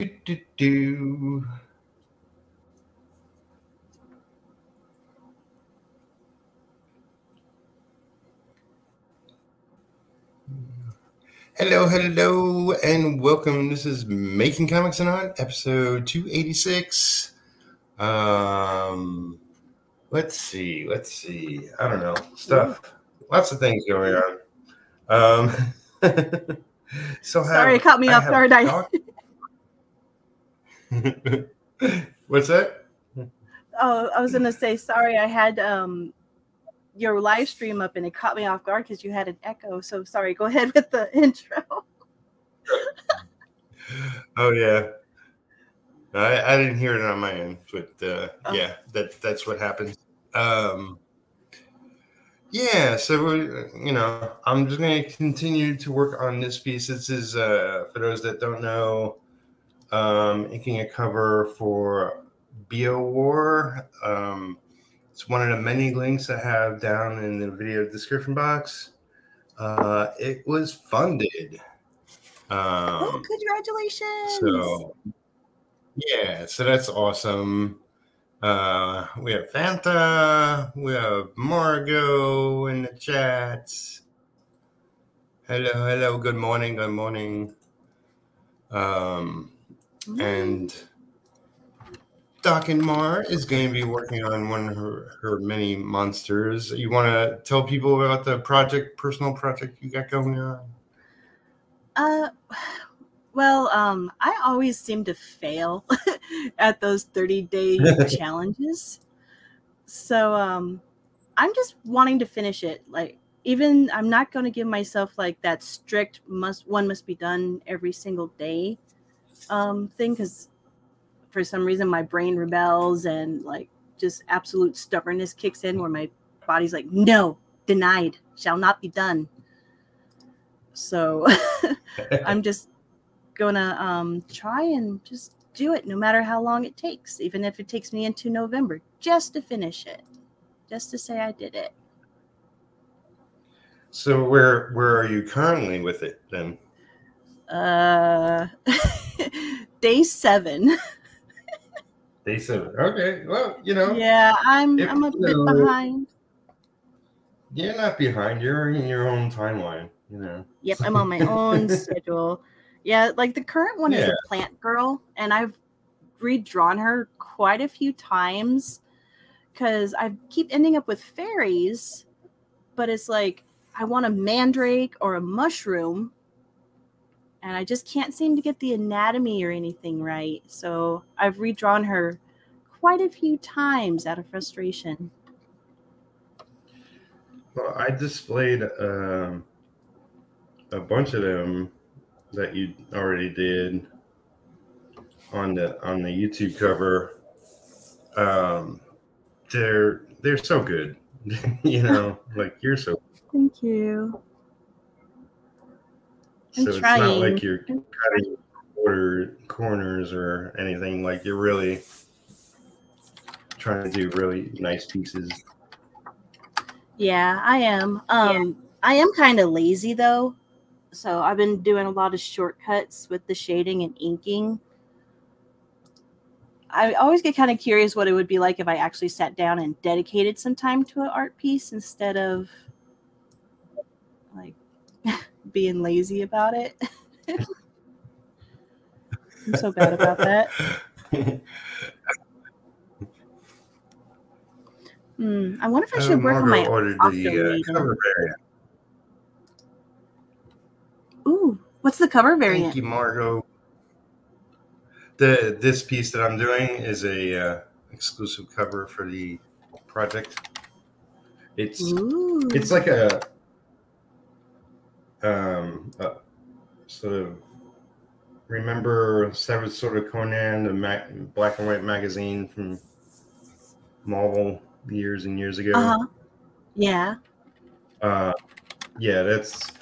Do, do, do. Hello, hello, and welcome. This is Making Comics and Art, episode 286. Um, let's see, let's see. I don't know. Stuff. Lots of things going on. Um, so have- Sorry, it caught me I off have guard. I, What's that? oh, I was gonna say sorry. I had um your live stream up and it caught me off guard because you had an echo. So sorry. Go ahead with the intro. Oh yeah. I, I didn't hear it on my end, but uh, Oh. yeah, that that's what happens. Um, yeah, so we're- you know, I'm just going to continue to work on this piece. This is uh, for those that don't know, um, inking a cover for Beowar. Um, it's one of the many links I have down in the video description box. Uh, it was funded. oh, Um, congratulations! so yeah, so that's awesome. Uh, we have Fanta, we have Margot in the chats. Hello, hello, good morning, good morning. Um. And Darkenmarr is going to be working on one of her, her many monsters. You want to tell people about the project, personal project you got going on? Uh, well, um, I always seem to fail at those 30 day challenges. So, um, I'm just wanting to finish it. Like, even I'm not going to give myself like that strict must one must be done every single day um thing because for some reason my brain rebels and like just absolute stubbornness kicks in where my body's like no denied shall not be done so I'm just gonna um, try and just do it no matter how long it takes, even if it takes me into November, just to finish it, just to say I did it. So where where are you currently with it then? Uh, day seven. Day seven. Okay. Well, you know, Yeah, I'm If- I'm a bit no. behind. you're not behind. You're in your own timeline. You know. Yep, I'm on my own schedule. Yeah, like the current one is a plant girl, and I've redrawn her quite a few times because I keep ending up with fairies, but it's like I want a mandrake or a mushroom, and I just can't seem to get the anatomy or anything right. So I've redrawn her quite a few times out of frustration. Well, I displayed um, a bunch of them that you already did on the on the YouTube cover. Um, they're they're so good. you know, like you're so. Thank you. I'm so it's not like you're cutting quarter corners or anything. Like you're really trying to do really nice pieces. Yeah, I am. Um I am kind of lazy though. So I've been doing a lot of shortcuts with the shading and inking. I always get kind of curious what it would be like if I actually sat down and dedicated some time to an art piece instead of like being lazy about it. I'm so bad about that. Hmm. I wonder if I Uh, should work on my ordered the uh, cover variant. Ooh, what's the cover variant? Thank you, Margot. The this piece that I'm doing is a uh, exclusive cover for the project. It's Ooh. it's like a um a sort of remember Savage Sword of Conan, the ma- black and white magazine from Marvel years and years ago. uh-huh. Yeah. Uh, yeah, that's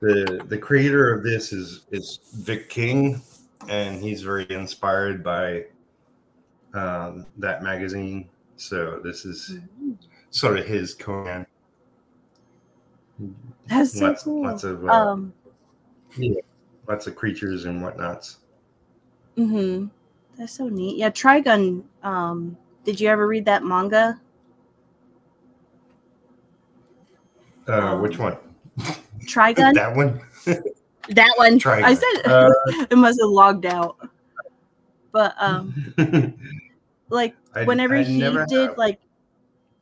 the the creator of this is is Vic King, and he's very inspired by um, that magazine. So this is sort of his Conan. That's so lots, cool. lots of uh, um yeah, lots of creatures and whatnots. Mm-hmm. That's so neat. Yeah, Trigun. Um, did you ever read that manga? Uh, which one? Trigun. that one. that one. Trigun. I said Uh, it must have logged out. But um, like I- whenever I he did have. like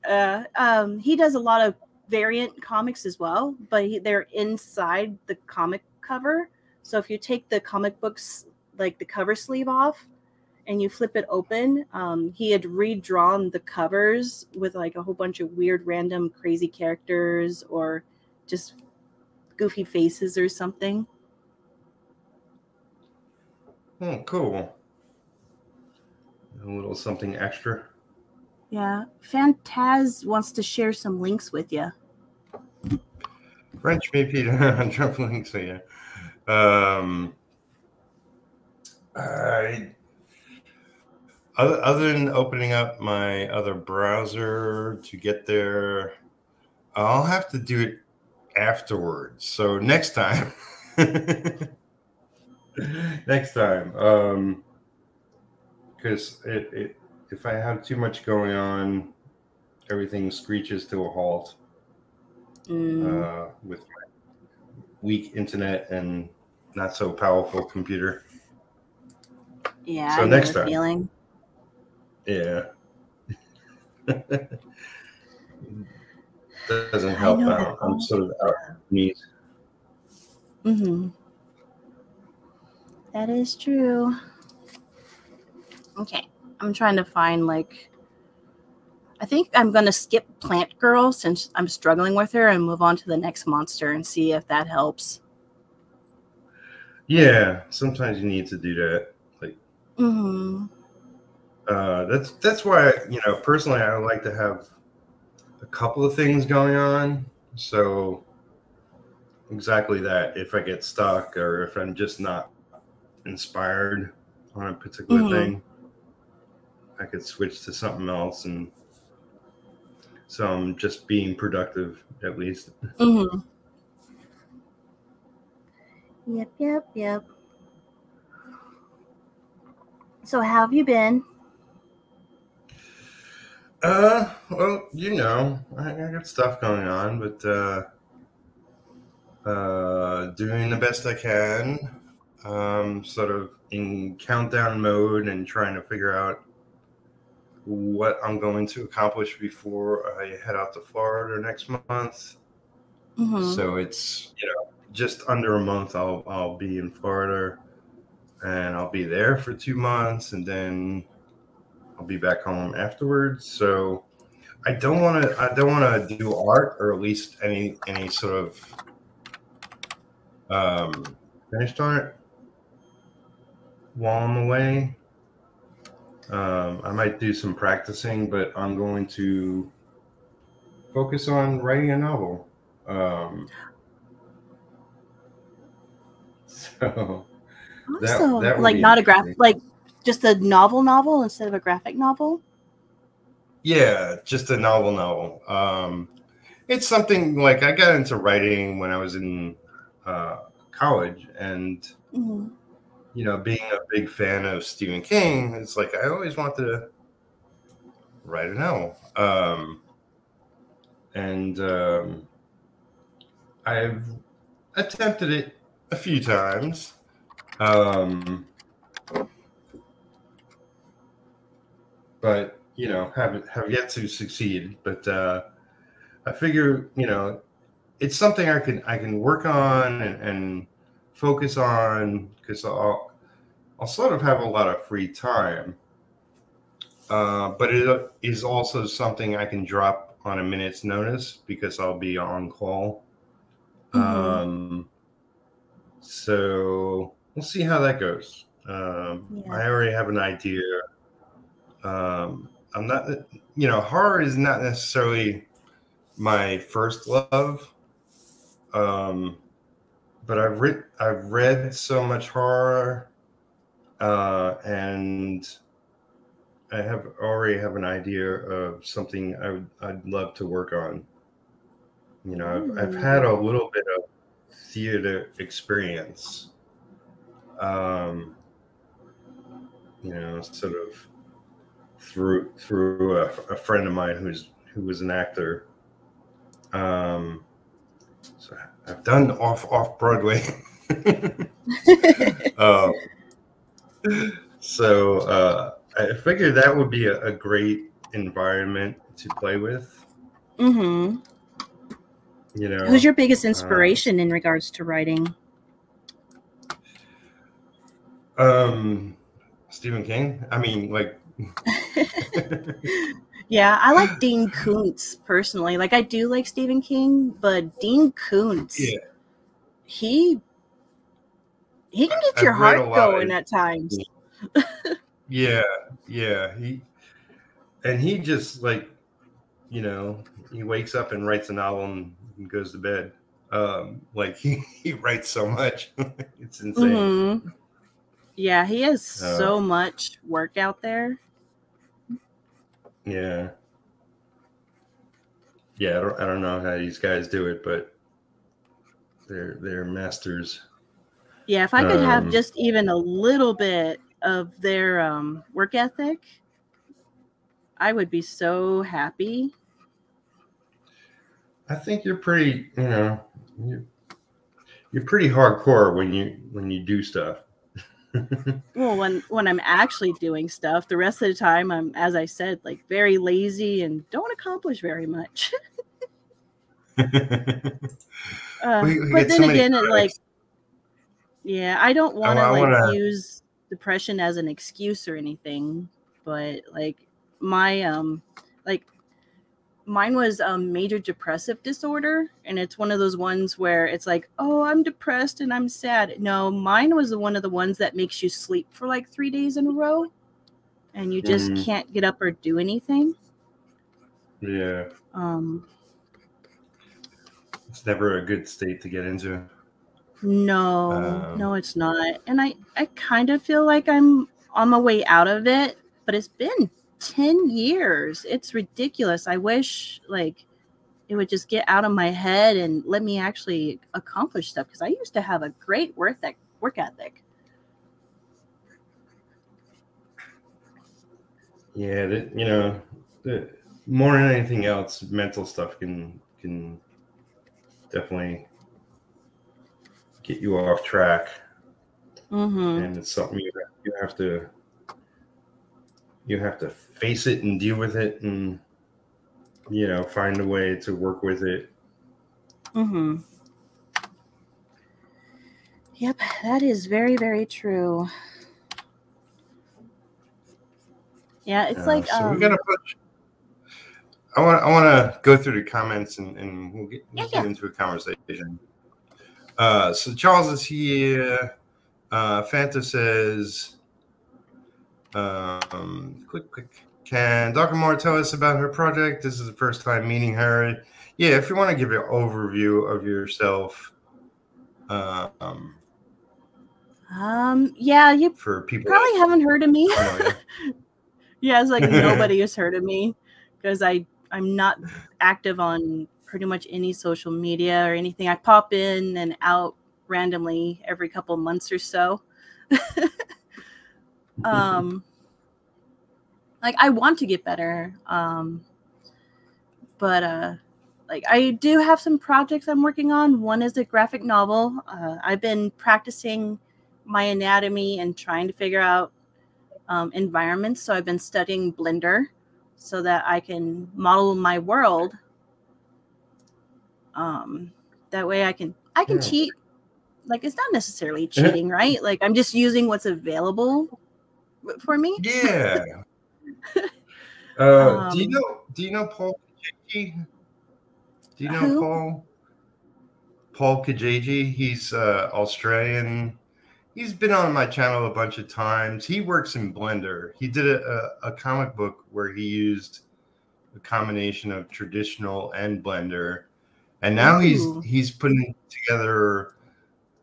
uh um he does a lot of variant comics as well but they're inside the comic cover so if you take the comic books like the cover sleeve off and you flip it open um he had redrawn the covers with like a whole bunch of weird random crazy characters or just goofy faces or something Oh, cool. A little something extra. yeah Fantaz wants to share some links with you French maybe drop links here. Um, I other, other than opening up my other browser to get there, I'll have to do it afterwards. So next time, next time, um, because it, it if I have too much going on, everything screeches to a halt Mm, uh, with my weak internet and not so powerful computer. yeah so I next time. feeling Yeah. Doesn't help out. I'm sort of out of knees. Mm-hmm. That is true. Okay, I'm trying to find like. I think I'm gonna skip Plant Girl since I'm struggling with her and move on to the next monster and see if that helps. Yeah, sometimes you need to do that. Like Mm-hmm. uh, that's that's why you know personally I like to have a couple of things going on. So exactly that. If I get stuck or if I'm just not inspired on a particular Mhm. thing, I could switch to something else and so I'm just being productive at least. Mm-hmm. Yep, yep, yep. So how have you been? Uh, well, you know, I, I got stuff going on, but uh, uh, doing the best I can. Um, sort of in countdown mode and trying to figure out what I'm going to accomplish before I head out to Florida next month. Mm-hmm. So it's you know just under a month. I'll I'll be in Florida, and I'll be there for two months, and then I'll be back home afterwards. So I don't want to I don't want to do art or at least any any sort of um, finished art while I'm away. Um, I might do some practicing, but I'm going to focus on writing a novel. Um, so awesome. that would like not a graphic, like just a novel novel instead of a graphic novel. yeah, just a novel novel. Um, it's something like I got into writing when I was in uh, college, and Mm-hmm. You know, being a big fan of Stephen King, it's like I always want to write a novel. Um, and um, I've attempted it a few times. Um, but you know, have have yet to succeed. But uh, I figure, you know, it's something I can I can work on and, and focus on because I'll I'll sort of have a lot of free time. Uh, but it is also something I can drop on a minute's notice because I'll be on call. Mhm. Um, so we'll see how that goes. Um, Yeah. I already have an idea. Um, I'm not, you know, horror is not necessarily my first love. Um, but I've read I've read so much horror, uh, and I have already have an idea of something I would I'd love to work on. You know, I've I've had a little bit of theater experience, um, you know, sort of through through a, a friend of mine who's who was an actor. Um, so I've done off off Broadway. um, so uh, I figured that would be a, a great environment to play with. Mm-hmm. You know, Who's your biggest inspiration in regards to writing? um, Stephen King. I mean, like, Yeah, I like Dean Koontz personally. Like I do like Stephen King, but Dean Koontz, yeah, he he can get I've your heart going at times. yeah, yeah. He and he just like, you know, he wakes up and writes a novel and goes to bed. Um, like he he writes so much, it's insane. Mhm. Yeah, he has Uh, so much work out there. Yeah. Yeah, I don't, I don't know how these guys do it, but they're they're masters. Yeah, if I could have Um, just even a little bit of their um, work ethic, I would be so happy. I think you're pretty, you know, you're, you're pretty hardcore when you when you do stuff. Well, when when I'm actually doing stuff, the rest of the time I'm, as I said, like very lazy and don't accomplish very much. Uh, We- we but then so again, it like, yeah, I don't want to like wanna- use depression as an excuse or anything, but like my um, like mine was a major depressive disorder, and it's one of those ones where it's like, oh, I'm depressed and I'm sad. No, mine was one of the ones that makes you sleep for like three days in a row, and you just Mhm. can't get up or do anything. yeah, Um, it's never a good state to get into. No, Um, no, it's not. And I, I kind of feel like I'm on my way out of it, but it's been 10 years. It's ridiculous. I wish like it would just get out of my head and let me actually accomplish stuff because I used to have a great work ethic. Work ethic. Yeah, that, you know, the, more than anything else, mental stuff can can definitely get you off track, Mm-hmm. and it's something you you have to you have to face it and deal with it, and you know, find a way to work with it. Mm-hmm. Yep, that is very, very true. Yeah, it's Uh, like so um, we gotta put. I want. I want to go through the comments and, and we'll get, we'll Yeah, get yeah. into a conversation. Uh, so Charles is here. Uh, Fanta says, um, "Quick, quick. Can Darkenmarr tell us about her project? This is the first time meeting her. Yeah, if you want to give an overview of yourself, uh, um, um, yeah, you for people probably haven't heard of me. that don't know you. Yeah, it's like nobody has heard of me because I I'm not active on pretty much any social media or anything. I pop in and out randomly every couple months or so. um like I want to get better. Um but uh like I do have some projects I'm working on. One is a graphic novel. Uh, I've been practicing my anatomy and trying to figure out um, environments. So I've been studying Blender so that I can model my world. Um, that way I can I can Yeah. cheat. Like it's not necessarily cheating, right? Like I'm just using what's available for me. Yeah. Uh, do you Um, know? Do you know Paul Caggegi? Do you know Who? Paul? Paul Caggegi. He's uh, Australian. He's been on my channel a bunch of times. He works in Blender. He did a, a, a comic book where he used a combination of traditional and Blender, and now he's he's putting together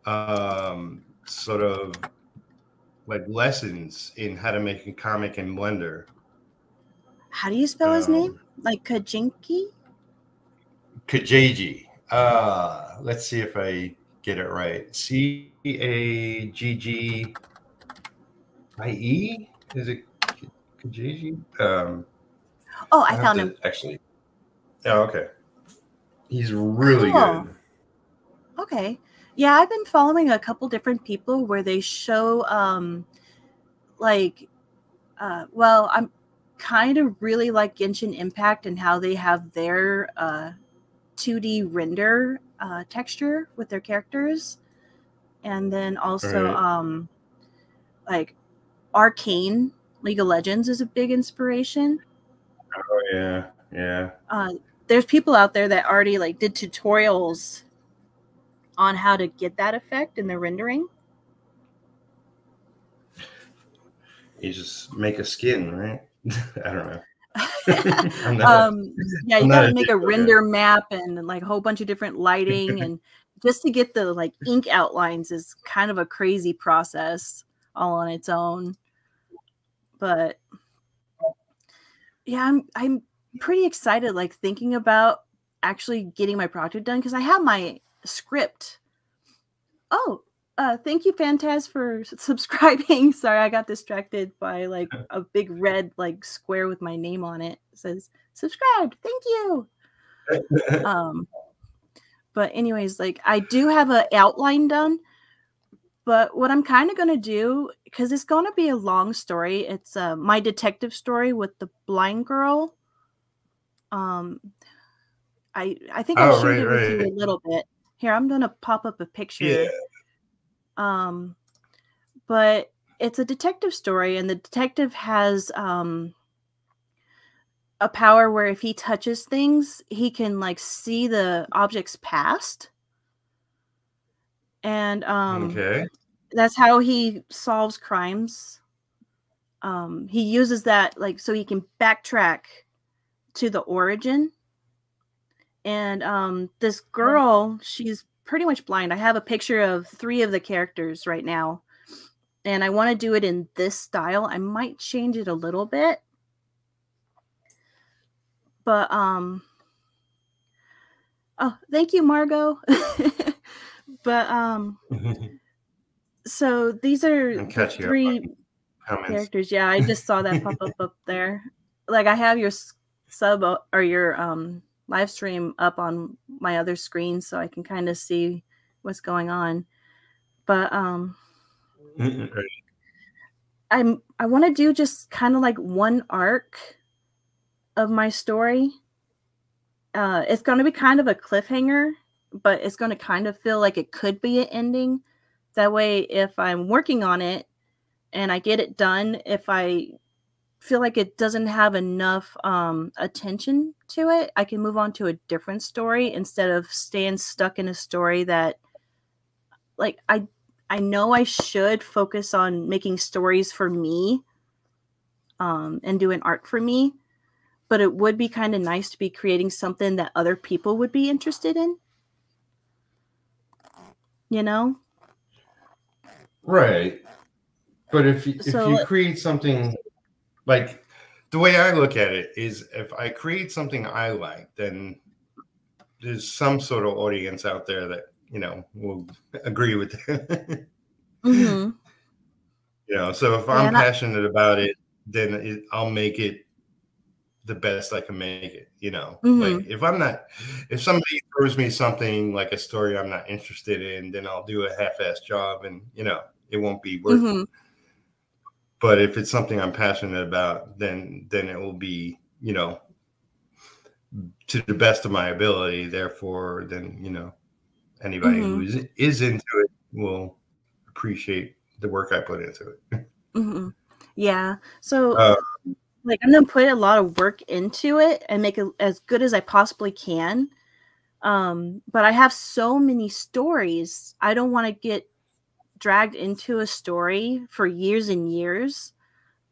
um, sort of like lessons in how to make a comic in Blender. How do you spell his Um, name? Like Kajinki? Caggegi. Uh, let's see if I get it right. C A G G I E. is it Kijiji? Um, oh, I, I found him. Actually, oh, okay. He's really cool. good. Okay. Yeah, I've been following a couple different people where they show um like uh well, I'm kind of really like Genshin Impact and how they have their uh 2D render uh texture with their characters. And then also right. um like Arcane League of Legends is a big inspiration. Oh yeah, yeah. Uh, there's people out there that already like did tutorials on how to get that effect in the rendering. You just make a skin, right? I don't know. um, yeah, you got to make a render map and like a whole bunch of different lighting and just to get the like ink outlines is kind of a crazy process all on its own. But yeah, I'm I'm pretty excited like thinking about actually getting my project done because I have my script. Oh, uh, thank you, Fantaz, for subscribing. Sorry, I got distracted by like a big red like square with my name on it. it says subscribed. Thank you. um, but anyways, like I do have an outline done. But what I'm kind of going to do, because it's going to be a long story, it's uh, my detective story with the blind girl. Um, I I think I oh, shared right, it with right. you a little bit. Here, I'm going to pop up a picture. Yeah. Um, but it's a detective story, and the detective has um a power where if he touches things, he can like see the objects past and um okay that's how he solves crimes um he uses that like so he can backtrack to the origin and um this girl she's pretty much blind. I have a picture of three of the characters right now and i want to do it in this style. I might change it a little bit. But um oh thank you margot. But um, so these are three characters. Yeah, I just saw that pop up up there. Like I have your sub uh, or your um live stream up on my other screen, so I can kind of see what's going on. But um, I'm I want to do just kind of like one arc of my story. Uh, it's going to be kind of a cliffhanger but it's going to kind of feel like it could be an ending. That way, if I'm working on it and I get it done, if I feel like it doesn't have enough um, attention to it, I can move on to a different story instead of staying stuck in a story that, like, I I know I should focus on making stories for me um, and doing art for me, but it would be kind of nice to be creating something that other people would be interested in. You know? Right. But if if so, you create something like the way i look at it is if i create something i like then there's some sort of audience out there that you know will agree with it mm-hmm. you know so if i'm passionate I- about it then it, i'll make it the best I can make it. You know, mm-hmm. like if I'm not, if somebody throws me something like a story I'm not interested in, then I'll do a half-ass job, and you know, it won't be worth mm-hmm. But if it's something I'm passionate about, then then it will be, you know, to the best of my ability. Therefore, then you know, anybody mm-hmm. who is is into it will appreciate the work I put into it. Mm-hmm. Yeah. So. Uh, like I'm gonna put a lot of work into it and make it as good as I possibly can. Um, but I have so many stories. I don't want to get dragged into a story for years and years.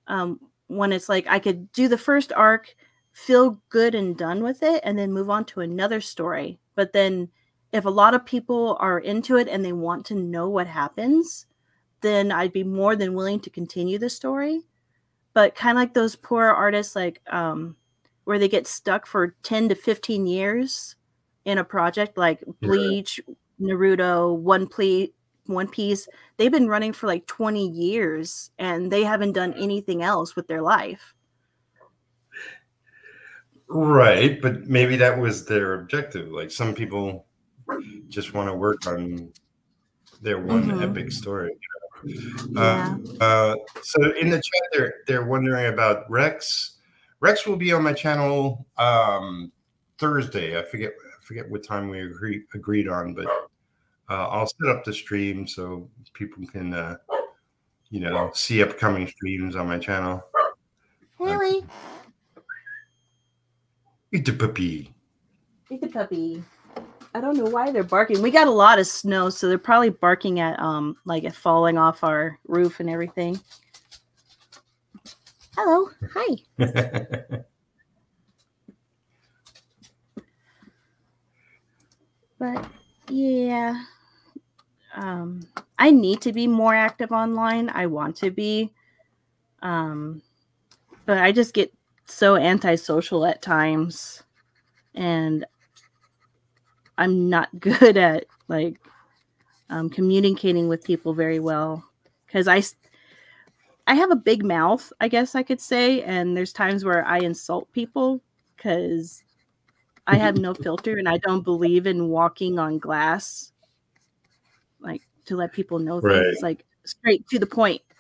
Um, when it's like I could do the first arc, feel good and done with it, and then move on to another story. But then if a lot of people are into it and they want to know what happens, then I'd be more than willing to continue the story but kind of like those poor artists like um where they get stuck for 10 to 15 years in a project like bleach yeah. naruto one One Piece, they've been running for like 20 years and they haven't done anything else with their life. Right, but maybe that was their objective. Like some people just want to work on their one mm-hmm. epic story. Yeah. Uh, uh, so in the chat, they're they're wondering about Rex. Rex will be on my channel um, Thursday. I forget I forget what time we agree, agreed on, but uh, I'll set up the stream so people can uh, you know see upcoming streams on my channel. Really? Eat the puppy. Eat the puppy. I don't know why they're barking. We got a lot of snow, so they're probably barking at um like it falling off our roof and everything. Hello. Hi. but yeah. Um I need to be more active online. I want to be. Um but I just get so antisocial at times and i'm not good at like um, communicating with people very well because i i have a big mouth i guess i could say and there's times where i insult people because i have no filter and i don't believe in walking on glass to let people know things right. like straight to the point. point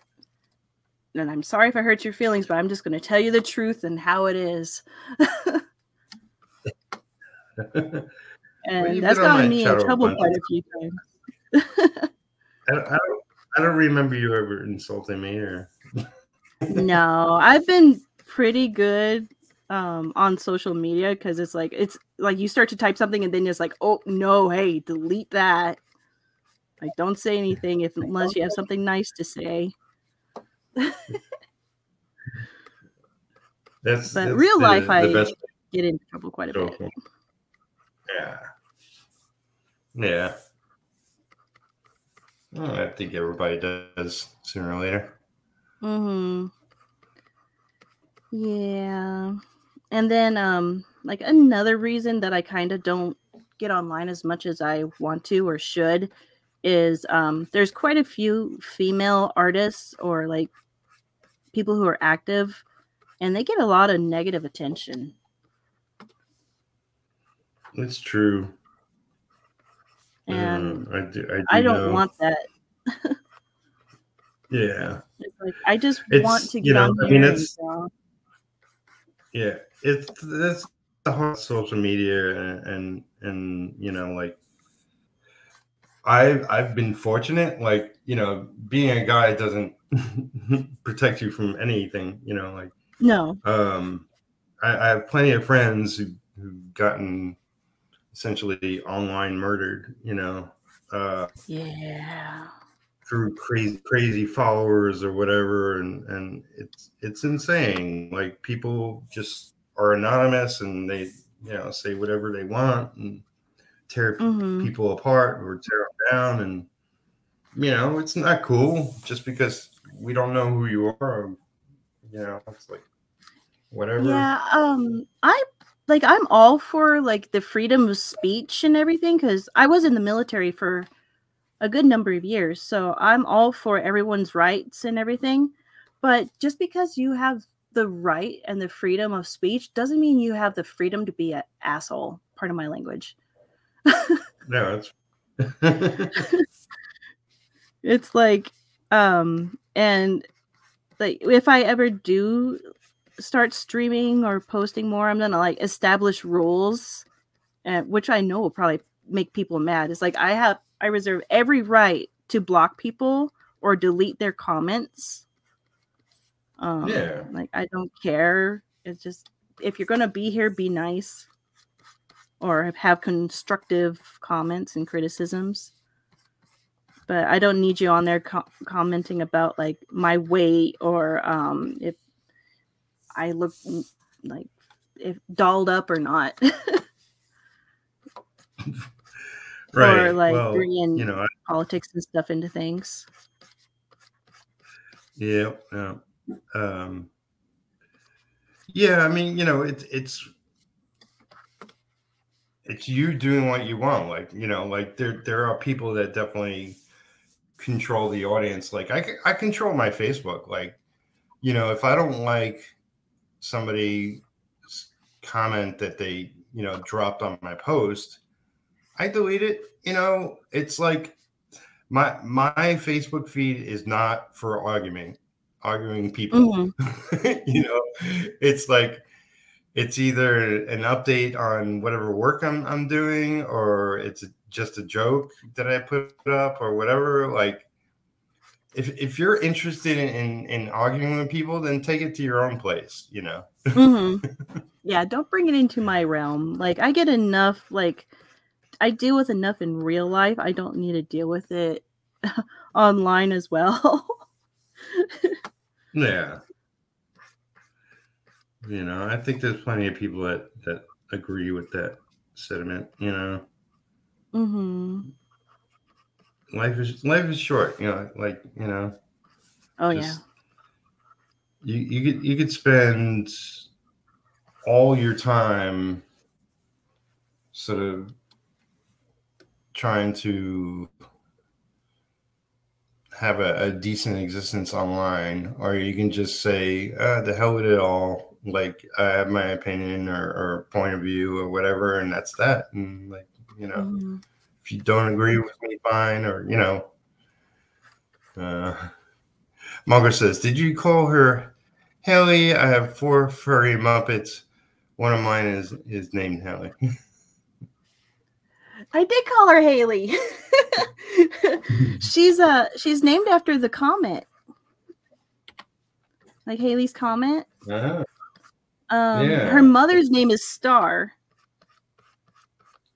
and I'm sorry if I hurt your feelings, but I'm just going to tell you the truth and how it is. and well, that's gotten me in trouble quite a few times. I, don't, I, don't, I don't remember you ever insulting me or. no, I've been pretty good um, on social media because it's like it's like you start to type something and then it's like, oh no, hey, delete that. Like, don't say anything if unless you have something nice to say. that's but that's real the, life, the I best. get into trouble quite a bit. Yeah, yeah. Well, I think everybody does sooner or later. Hmm. Yeah. And then, um, like another reason that I kind of don't get online as much as I want to or should is um, there's quite a few female artists or like people who are active and they get a lot of negative attention. That's true. And uh, I do, I, do I don't know. want that. yeah. Like, I just it's, want to get you know, on I mean, it's, yeah, it's that's the whole social media and, and and you know like I've I've been fortunate. Like you know, being a guy doesn't protect you from anything. You know, like no. Um, I, I have plenty of friends who who've gotten essentially online murdered. You know. Uh, yeah. Through crazy crazy followers or whatever, and and it's it's insane. Like people just are anonymous and they you know say whatever they want and tear mm-hmm. people apart or tear them down and you know it's not cool just because we don't know who you are or, you know it's like whatever yeah um i like i'm all for like the freedom of speech and everything because i was in the military for a good number of years so i'm all for everyone's rights and everything but just because you have the right and the freedom of speech doesn't mean you have the freedom to be an asshole part of my language no, it's it's like um and like if I ever do start streaming or posting more, I'm gonna like establish rules, and which I know will probably make people mad. It's like I have I reserve every right to block people or delete their comments. Um, yeah. Like I don't care. It's just if you're gonna be here, be nice or have constructive comments and criticisms. But I don't need you on there co- commenting about like my weight or um, if I look like if dolled up or not. right. Or like well, bringing you know I, politics and stuff into things. Yeah. Yeah. Um, yeah. I mean, you know, it's it's it's you doing what you want. Like, you know, like there there are people that definitely control the audience. Like I, I control my Facebook. Like, you know, if I don't like somebody comment that they, you know, dropped on my post, I delete it. You know, it's like my my Facebook feed is not for arguing, arguing people. Mm-hmm. you know, it's like it's either an update on whatever work I'm I'm doing, or it's just a joke that I put up, or whatever. Like, if if you're interested in in, in arguing with people, then take it to your own place. You know. mm-hmm. Yeah, don't bring it into my realm. Like, I get enough. Like, I deal with enough in real life. I don't need to deal with it online as well. yeah you know, I think there's plenty of people that that agree with that sentiment. You know. Hmm. Life is life is short. You know, like you know. Oh yeah. You you could you could spend all your time sort of trying to have a, a, decent existence online, or you can just say, uh, "The hell with it all like I have my opinion or, or point of view or whatever, and that's that. And like you know, mm-hmm. if you don't agree with me, fine. Or you know, uh, Margaret says, "Did you call her Haley? I have four furry muppets. One of mine is is named Haley." I did call her Haley. she's uh she's named after the comet. Like Halley's comet. Uh-huh. Um, yeah. Her mother's name is Star,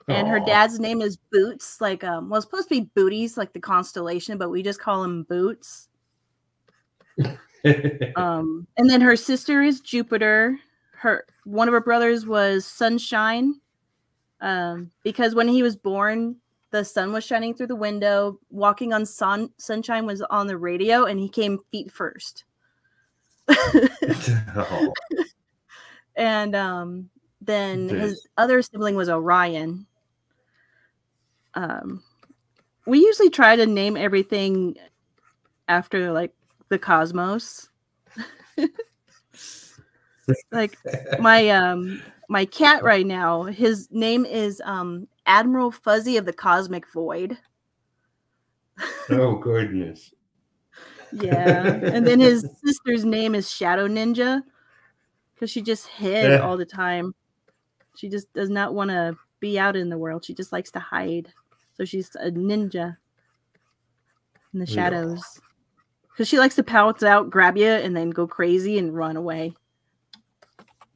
and her dad's name is Boots. Like, um, well, it's supposed to be Booties, like the constellation, but we just call him Boots. um, and then her sister is Jupiter. Her one of her brothers was Sunshine, um, because when he was born, the sun was shining through the window. Walking on sun, sunshine was on the radio, and he came feet first. oh and um, then his other sibling was Orion. Um, we usually try to name everything after like the cosmos. like my um my cat right now, his name is um Admiral Fuzzy of the Cosmic Void. oh goodness. yeah. And then his sister's name is Shadow Ninja because she just hid yeah. all the time. She just does not want to be out in the world. She just likes to hide. So she's a ninja in the shadows. Because she likes to pounce out, grab you, and then go crazy and run away.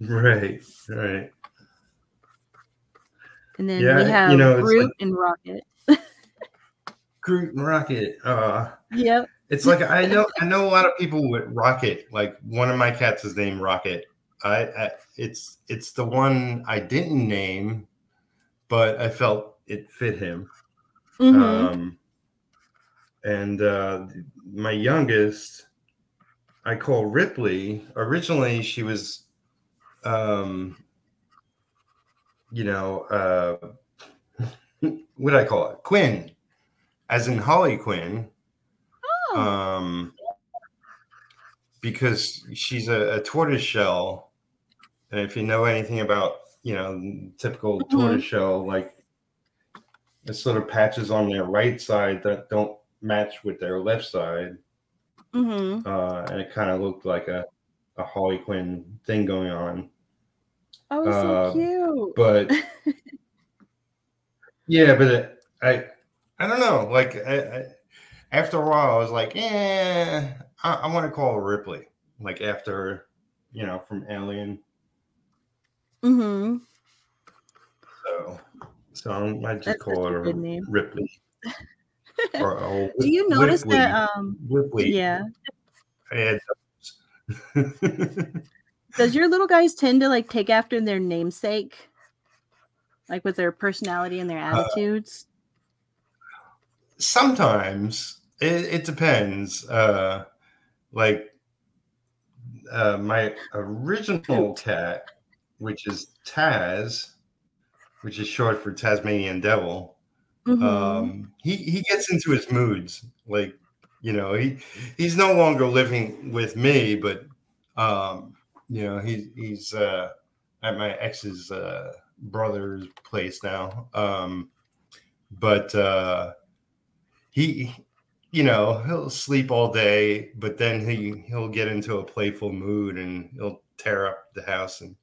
Right, right. And then yeah, we have you know, Groot like... and Rocket. Groot and Rocket. Uh, yep. It's like I know I know a lot of people with Rocket. Like one of my cats is named Rocket, I, I, it's it's the one I didn't name, but I felt it fit him. Mm-hmm. Um, and uh, my youngest, I call Ripley. Originally, she was, um, you know, uh, what do I call it? Quinn, as in Harley Quinn. Oh. Um, because she's a, a tortoise shell and if you know anything about, you know, typical mm-hmm. tortoise shell, like the sort of patches on their right side that don't match with their left side. Mm-hmm. Uh, and it kind of looked like a, a Harley Quinn thing going on. Oh, uh, so cute. But yeah, but it, I, I don't know. Like I, I, after a while, I was like, yeah, I, I want to call Ripley. Like after, you know, from Alien. Mm-hmm. So, so I might just That's call her Ripley. or, or Do you notice that? Um, Ripley. Yeah. Does your little guys tend to like take after their namesake, like with their personality and their uh, attitudes? Uh, sometimes it, it depends. Uh, like uh, my original cat which is Taz, which is short for Tasmanian Devil. Mhm. Um, he he gets into his moods, like you know he he's no longer living with me, but um, you know he he's uh, at my ex's uh, brother's place now. Um, but uh, he you know he'll sleep all day, but then he he'll get into a playful mood and he'll tear up the house and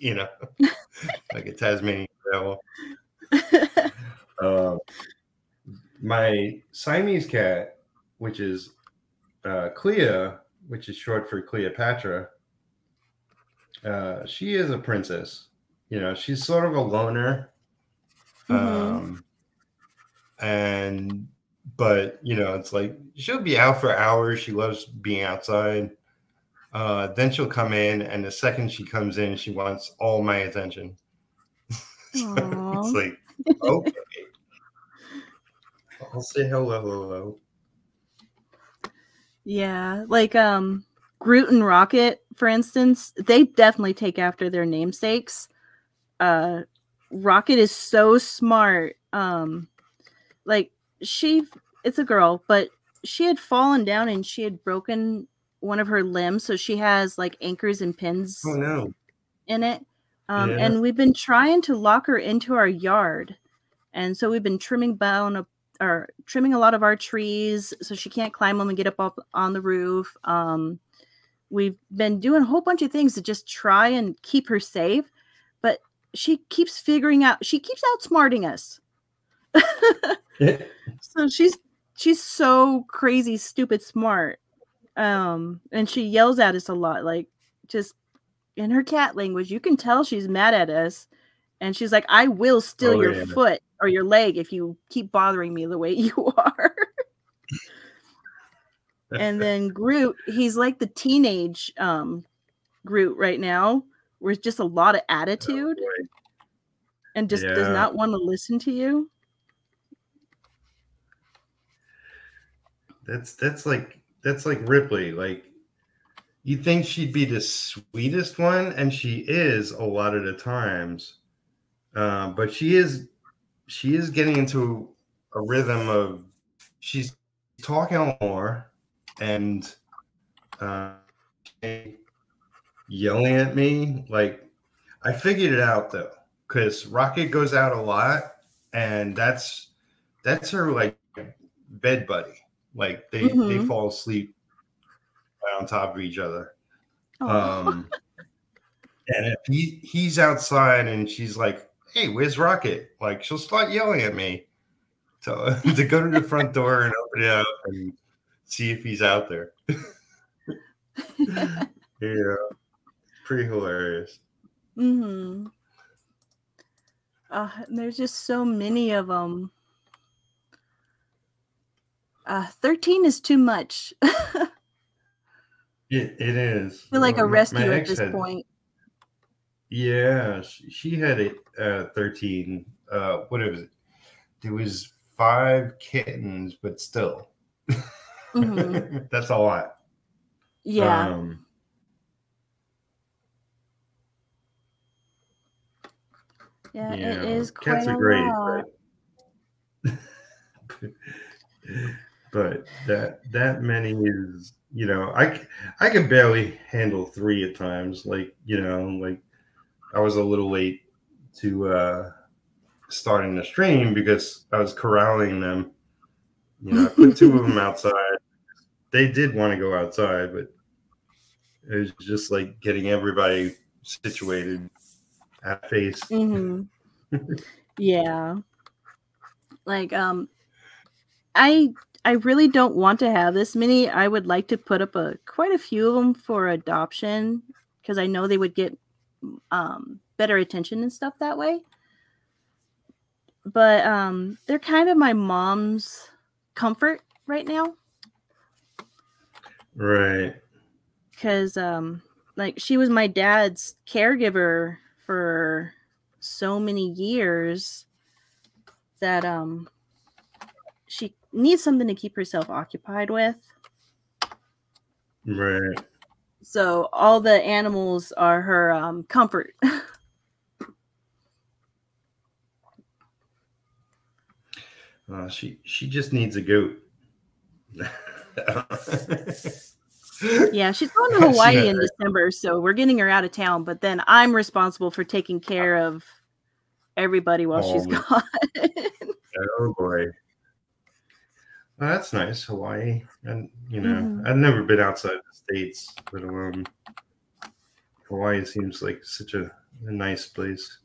you know like a Tasmanian devil. Uh, my Siamese cat, which is uh, Clea, which is short for Cleopatra, uh, she is a princess. You know, she's sort of a loner. Mhm. Um, and, but, you know, it's like she'll be out for hours. She loves being outside. Uh, then she'll come in, and the second she comes in, she wants all my attention. So it's like, okay. I'll say hello, hello. Yeah, like um Groot and Rocket, for instance, they definitely take after their namesakes. Uh Rocket is so smart. Um like she it's a girl, but she had fallen down and she had broken one of her limbs, so she has like anchors and pins Oh no. in it. Um, Yeah. And we've been trying to lock her into our yard. And so we've been trimming down a, or trimming a lot of our trees so she can't climb them and get up, up on the roof. Um, we've been doing a whole bunch of things to just try and keep her safe. But she keeps figuring out, she keeps outsmarting us. so she's she's so crazy stupid smart um and she yells at us a lot like just in her cat language you can tell she's mad at us. And she's like i will steal Oh, your yeah. foot or your leg if you keep bothering me the way you are. And then groot he's like the teenage um groot right now where it's just a lot of attitude and just does not want to listen to you. That's that's like that's like Ripley. Like you'd think she'd be the sweetest one, and she is a lot of the times. Uh, but she is she is getting into a rhythm of she's talking more and uh, yelling at me. Like I figured it out though, because Rocket goes out a lot, and that's that's her like bed buddy. Like they they Mhm. fall asleep on top of each other. Aw. Um, and if he he's outside and she's like, "Hey, where's Rocket?" Like she'll start yelling at me to to go to the front door and open it up and see if he's out there. yeah, pretty hilarious. Mm-hmm. Uh, there's just so many of them. Uh, 13 is too much. It, it is. feel like a My- my rescue at this had- point. Yeah, she, she had a uh, thirteen. Uh, what it? There was five kittens, but still, Mhm. that's a lot. Yeah. Um, yeah, yeah, it is cats quite are a great, lot. but that that many is you know i i can barely handle three at times. Like you know, like I was a little late to uh starting the stream because I was corralling them. You know, I put two of them outside. They did want to go outside, but it was just like getting everybody situated at face. hmm yeah. Like um I I really don't want to have this many. I would like to put up a quite a few of them for adoption because I know they would get um better attention and stuff that way. But um they're kind of my mom's comfort right now Right. because um like she was my dad's caregiver for so many years that um she needs something to keep herself occupied with Right. so all the animals are her um comfort Uh, she she just needs a goat. Yeah, she's going to Hawaii in December, so we're getting her out of town. But then I'm responsible for taking care of everybody while oh, she's gone. oh boy, well, that's nice, Hawaii. And you know, mm-hmm. I've never been outside the states, but um, Hawaii seems like such a, a nice place.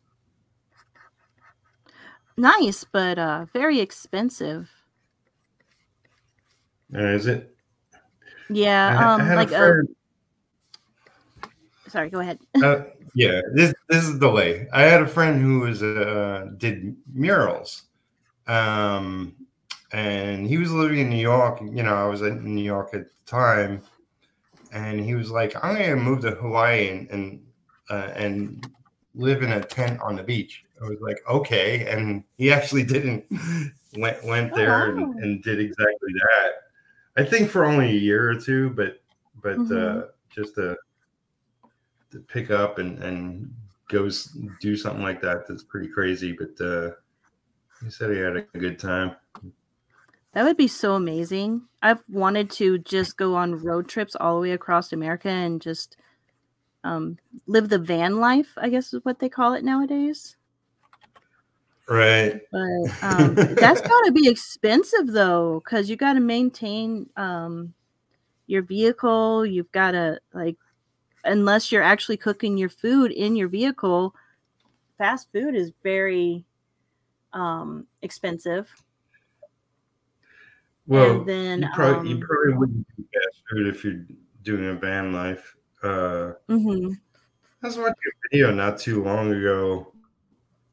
Nice, but uh, very expensive. Uh, is it? Yeah, I, um, I like a. Uh, sorry, go ahead. uh, yeah, this this is the way. I had a friend who was uh did murals, um, and he was living in New York. You know, I was in New York at the time, and he was like, "I'm gonna move to Hawaii and and uh, and live in a tent on the beach." I was like, "Okay," and he actually didn't went went oh, there oh, wow. and, and did exactly that I think for only a year or two, but but mm-hmm. uh, just to to pick up and and go do something like that that's pretty crazy. But uh, he said he had a good time. That would be so amazing. I've wanted to just go on road trips all the way across America and just um, live the van life, I guess is what they call it nowadays. Right. But um, that's got to be expensive though, because you got to maintain um, your vehicle. You've got to like, unless you're actually cooking your food in your vehicle, fast food is very um, expensive. Well, and then you probably, um, you probably wouldn't fast food if you're doing a van life. Uh, mm-hmm. I was watching a video not too long ago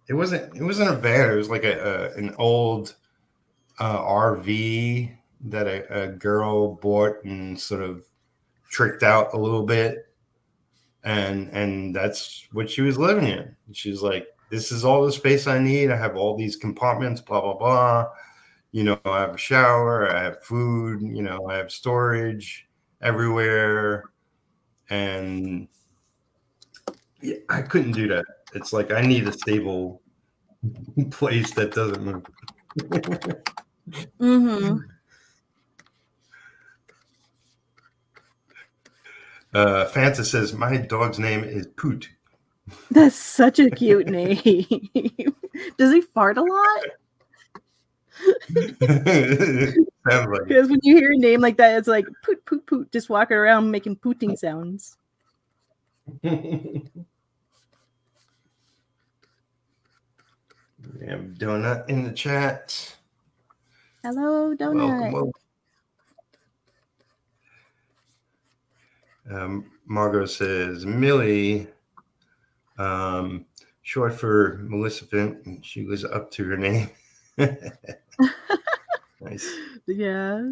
it wasn't. It wasn't a van. It was like a, a an old uh, RV that a, a girl bought and sort of tricked out a little bit, and and that's what she was living in. She's like, "This is all the space I need. I have all these compartments. Blah blah blah." You know, I have a shower. I have food. You know, I have storage everywhere, and yeah, I couldn't do that. It's like I need a stable place that doesn't move. mm-hmm. Uh, Fanta says my dog's name is Poot. That's such a cute name. Does he fart a lot? Because when you hear a name like that, it's like poot poot poot, just walking around making pooting sounds. We have Donut in the chat. Hello, Donut. Welcome, welcome. Um, Margot says Millie, um, short for Maleficent. And she was up to her name. nice. Yeah.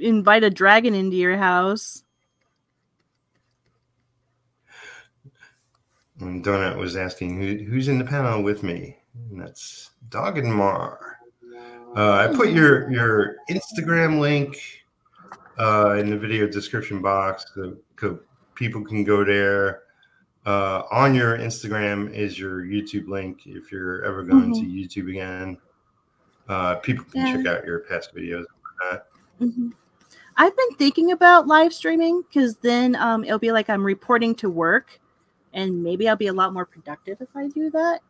Invite a dragon into your house. And Donut was asking Who, who's in the panel with me and that's Darkenmarr. Uh, I put your your Instagram link uh, in the video description box so, so people can go there. Uh, on your Instagram is your YouTube link if you're ever going mm-hmm. to YouTube again. Uh, people can yeah. check out your past videos. Mm-hmm. I've been thinking about live streaming because then um, it'll be like I'm reporting to work, and maybe I'll be a lot more productive if I do that.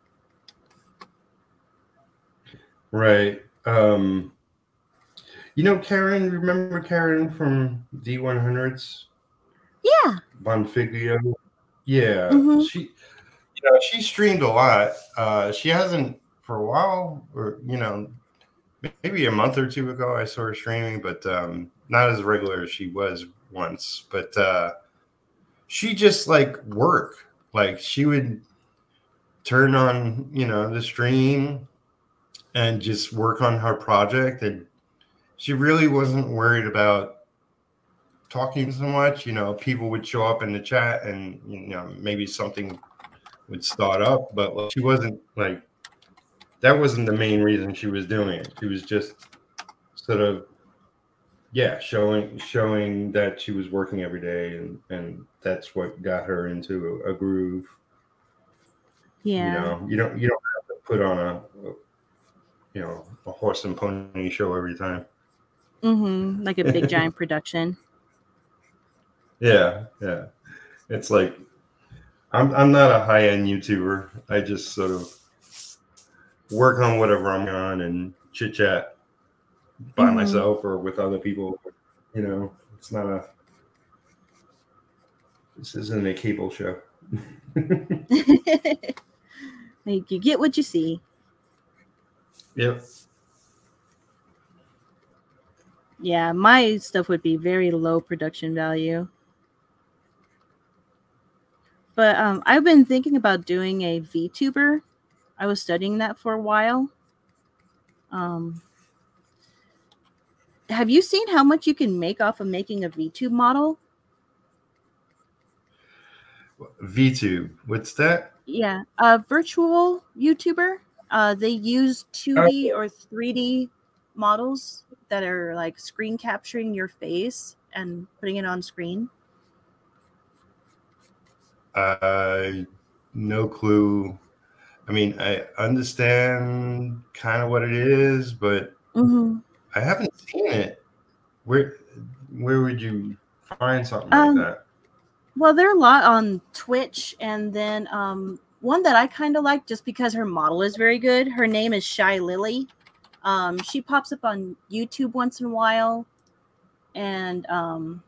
Right. Um, you know, Karen, remember Karen from D100s? Yeah. Bonfiglio? Yeah. Mm-hmm. She, you know, she streamed a lot. Uh, she hasn't for a while, or, you know, maybe a month or two ago, I saw her streaming, but um, not as regular as she was once. But uh, she just like work. Like she would turn on, you know, the stream and just work on her project. And she really wasn't worried about talking so much. You know, people would show up in the chat and, you know, maybe something would start up, but she wasn't like, that wasn't the main reason she was doing it. She was just sort of, yeah, showing showing that she was working every day, and and that's what got her into a, groove. Yeah, you know, you don't you don't have to put on a you know a horse and pony show every time. Mm-hmm. Like a big giant production. Yeah, yeah. It's like I'm I'm not a high end YouTuber. I just sort of work on whatever I'm on and chit chat by Mhm. myself or with other people. You know, it's not a. This isn't a cable show. like you get what you see. yep. Yeah, my stuff would be very low production value. But um, I've been thinking about doing a VTuber. I was studying that for a while. Um, have you seen how much you can make off of making a VTube model? VTube. What's that? Yeah, a virtual YouTuber. Uh, they use 2D or 3D models that are like screen capturing your face and putting it on screen. Uh, no clue. I mean, I understand kind of what it is, but Mm-hmm. I haven't seen it. Where where would you find something Um, like that? Well, there are a lot on Twitch, and then um, one that I kind of like just because her model is very good. Her name is Shylily. Um, she pops up on YouTube once in a while, and um,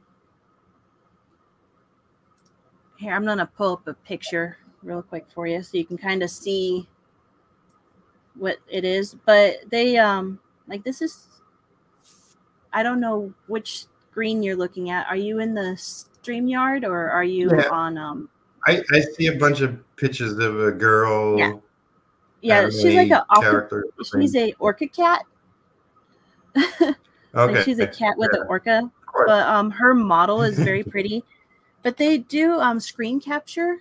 here I'm gonna pull up a picture real quick for you so you can kind of see what it is. But they um, like this is I don't know which screen you're looking at. Are you in the StreamYard or are you Yeah. on um I, I see a bunch of pictures of a girl. Yeah. yeah, she's like a orca, character. she's a orca cat. okay. Like she's a cat with yeah. an orca. But um her model is very pretty. But they do um screen capture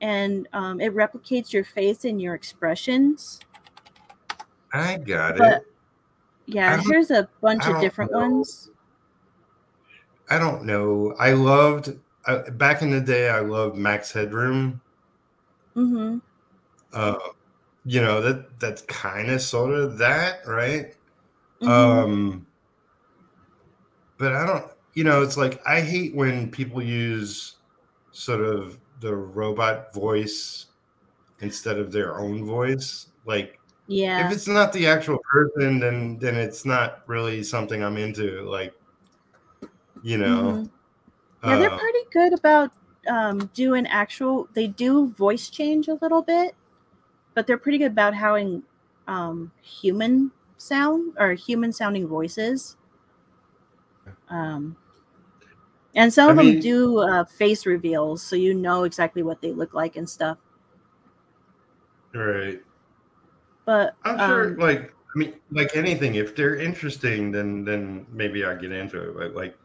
and um it replicates your face and your expressions. I got But it. yeah, here's a bunch of different know. ones. I don't know. I loved uh, back in the day. I loved Max Headroom. Mm-hmm. Uh, you know that that's kind of sort of that, right? Mhm. Um, but I don't. You know, it's like I hate when people use sort of the robot voice instead of their own voice. Like yeah. if it's not the actual person, then then it's not really something I'm into. Like, you know. Mhm. Yeah, they're uh, pretty good about um, doing actual. They do voice change a little bit, but they're pretty good about having um, human sound or human sounding voices. Um, and some I of them mean- do uh, face reveals, so you know exactly what they look like and stuff. right. But I'm sure, um, like, I mean, like anything, if they're interesting, then then maybe I get into it. But like,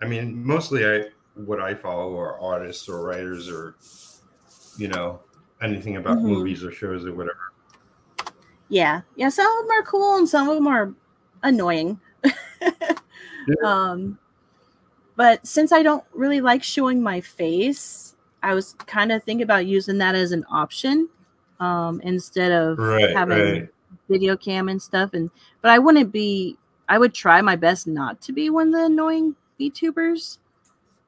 I mean, mostly I what I follow are artists or writers or, you know, anything about Mhm. movies or shows or whatever. yeah, yeah, some of them are cool and some of them are annoying. Um, but since I don't really like showing my face, I was kind of thinking about using that as an option um, instead of Right, having right. video cam and stuff. And but I wouldn't be. I would try my best not to be one of the annoying VTubers.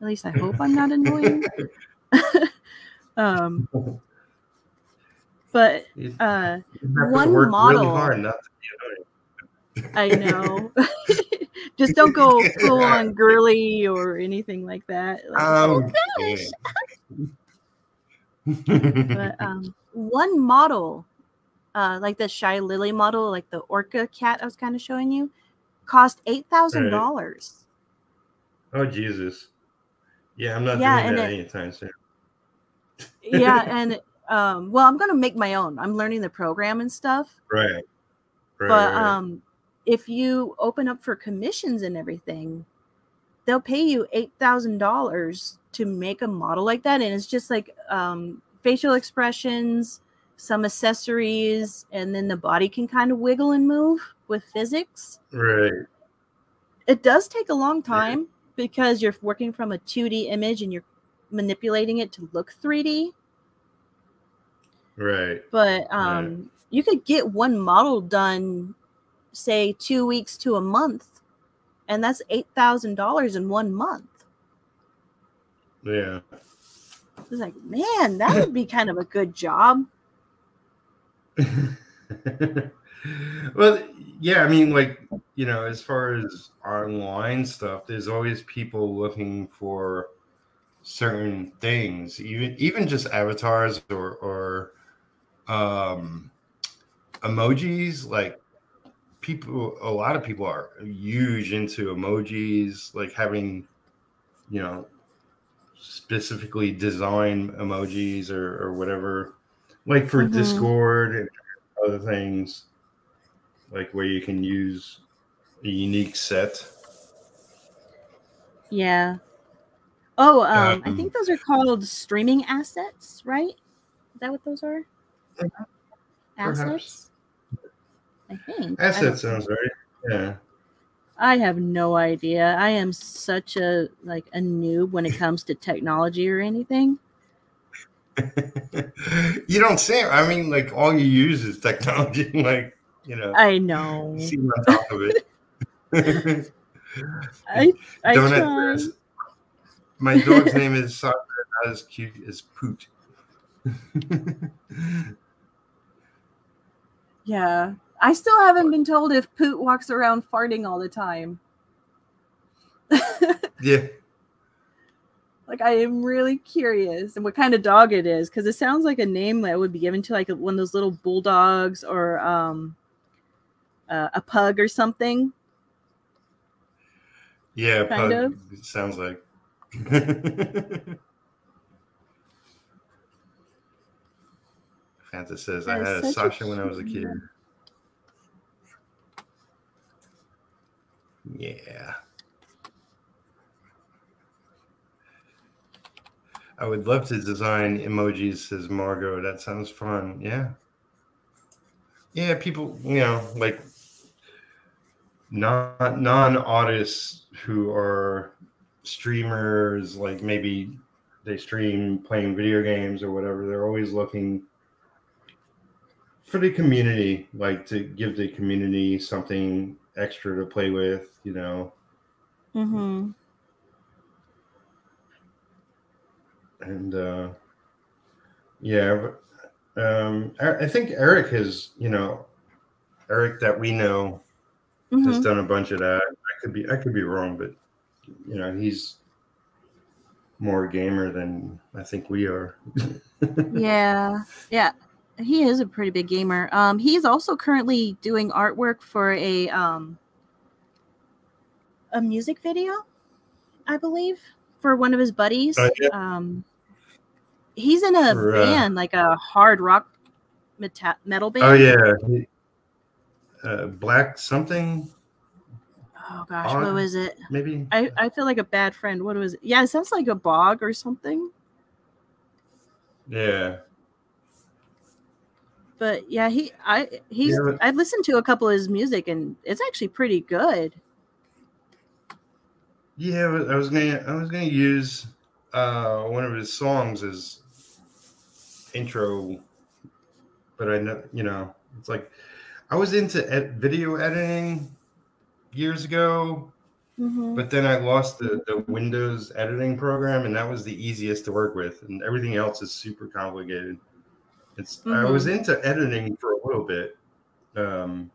At least I hope I'm not annoying. um, but uh, one model- really I know. Just don't go full on girly or anything like that. Like, oh Um, gosh. But um, one model, uh, like the Shylily model, like the orca cat I was kind of showing you, cost eight thousand dollars. oh Jesus! Yeah, I'm not Yeah, doing that it- anytime soon. Yeah, and um, well, I'm gonna make my own. I'm learning the program and stuff. Right. Right. but right. um, if you open up for commissions and everything, they'll pay you eight thousand dollars to make a model like that, and it's just like um, facial expressions, some accessories, and then the body can kind of wiggle and move with physics. right. It does take a long time because you're working from a 2D image and you're manipulating it to look 3D. Right. But um, you could get one model done, say two weeks to a month, and that's eight thousand dollars in one month. Yeah. It's like, man, that would be kind of a good job. well, yeah, I mean, like, you know, as far as online stuff, there's always people looking for certain things, even even just avatars or or um emojis, like people a lot of people are huge into emojis, like having, you know, specifically design emojis or, or whatever, like for mm-hmm. Discord and other things, like where you can use a unique set. Yeah. Oh, um, um I think those are called streaming assets, right? Is that what those are? Assets. I think assets sounds right. Yeah. I have no idea. I am such a like a noob when it comes to technology or anything. you don't say. I mean, like all you use is technology. Like you know. I know. See on top of it. I I don't try. My dog's name is Sasha, not as cute as Poot. yeah, I still haven't been told if Poot walks around farting all the time. yeah. Like I am really curious and what kind of dog it is because it sounds like a name that would be given to like one of those little bulldogs or um, uh, a pug or something. Yeah, kind pug, of. It sounds like. Fanta says I had a Sasha a when I was a kid. Yeah. I would love to design emojis, says Margot. That sounds fun. Yeah. Yeah, people, you know, like non non artists who are streamers, like maybe they stream playing video games or whatever, they're always looking for the community, like to give the community something extra to play with, you know. Mm-hmm. And uh, yeah, um, I think Eric has, you know, Eric that we know mm-hmm. has done a bunch of that. I could be, I could be wrong, but you know, he's more gamer than I think we are. yeah, yeah he is a pretty big gamer. Um, he's also currently doing artwork for a um a music video, I believe, for one of his buddies. Uh, yeah. Um, he's in a for, uh, band, like a hard rock meta- metal band. Oh yeah, uh, Black something. Oh gosh, bog, what was it? Maybe I, I feel like a bad friend. What was it? Yeah, it sounds like a bog or something. Yeah but yeah, he I he's yeah, I've listened to a couple of his music and it's actually pretty good. Yeah, I was gonna I was gonna use uh one of his songs as intro, but I know you know it's like I was into ed- video editing years ago, mm-hmm. but then I lost the the Windows editing program, and that was the easiest to work with, and everything else is super complicated. It's mm-hmm. I was mm-hmm. into editing for a little bit um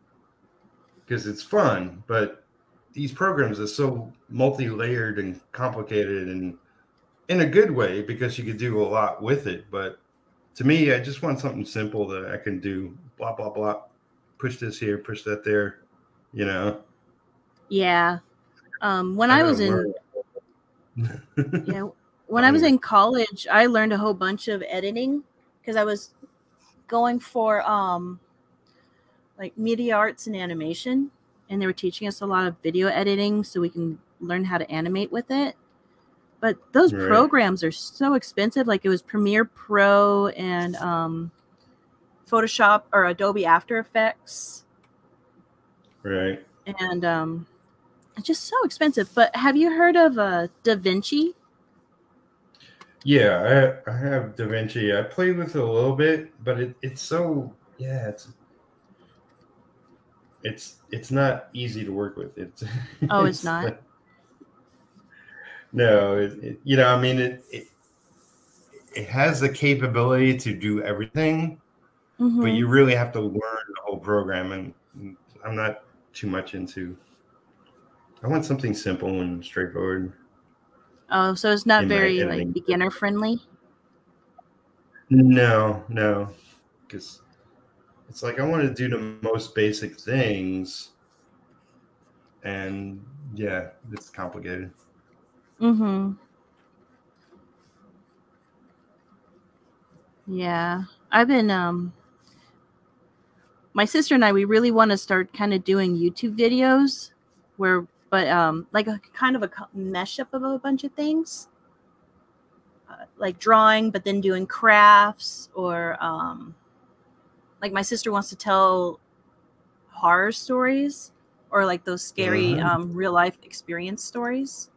because it's fun, but these programs are so multi-layered and complicated and in a good way because you could do a lot with it. But to me, I just want something simple that I can do blah blah blah, push this here, push that there, you know. Yeah. Um when I, I was in yeah, when I was in college, I learned a whole bunch of editing because I was going for um like media arts and animation and they were teaching us a lot of video editing so we can learn how to animate with it. But those right. programs are so expensive like it was premiere pro and um photoshop or adobe after effects. Right. And um it's just so expensive. But have you heard of uh da vinci yeah, I, I have DaVinci. I played with it a little bit, but it, it's so yeah, it's it's it's not easy to work with. It's oh, it's, it's not. no, it, it, you know, I mean, it, it it has the capability to do everything, mm-hmm. but you really have to learn the whole program. And I'm not too much into. I want something simple and straightforward. Oh, so it's not very like beginner friendly. No, no, because it's like I want to do the most basic things, and yeah, it's complicated. Mm-hmm. Yeah, I've been um. My sister and I, we really want to start kind of doing YouTube videos, where, but um, like a kind of a mesh up of a bunch of things, uh, like drawing, but then doing crafts or um like my sister wants to tell horror stories or like those scary uh-huh. um, real life experience stories.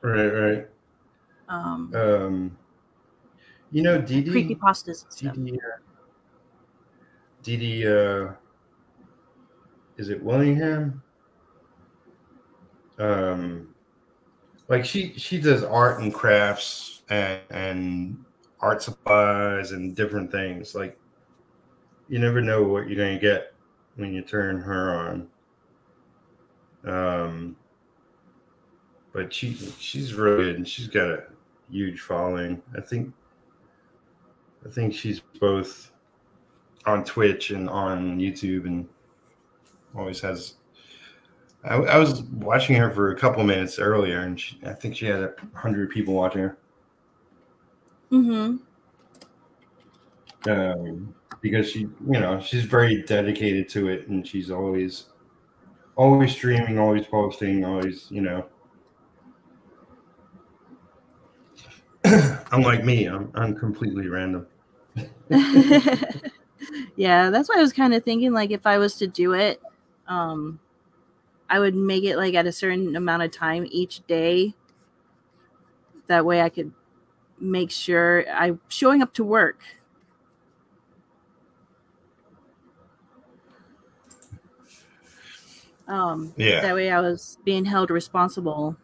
Right, right. Um, um you know, Didi. Creepy pastas. Didi. Uh, Didi. Uh, is it Willingham? Um, like she she does art and crafts and and art supplies and different things. Like you never know what you're to get when you turn her on. Um, but she she's really good and she's got a huge following. I think I think she's both on Twitch and on YouTube and always has. I, I was watching her for a couple minutes earlier, and she, I think she had a hundred people watching her. Mm-hmm. Um, because she, you know, she's very dedicated to it, and she's always, always streaming, always posting, always, you know. Unlike me, I'm I'm completely random. yeah, that's why I was kind of thinking like if I was to do it, um, I would make it like at a certain amount of time each day. That way, I could make sure I'm showing up to work Um, yeah. That way I was being held responsible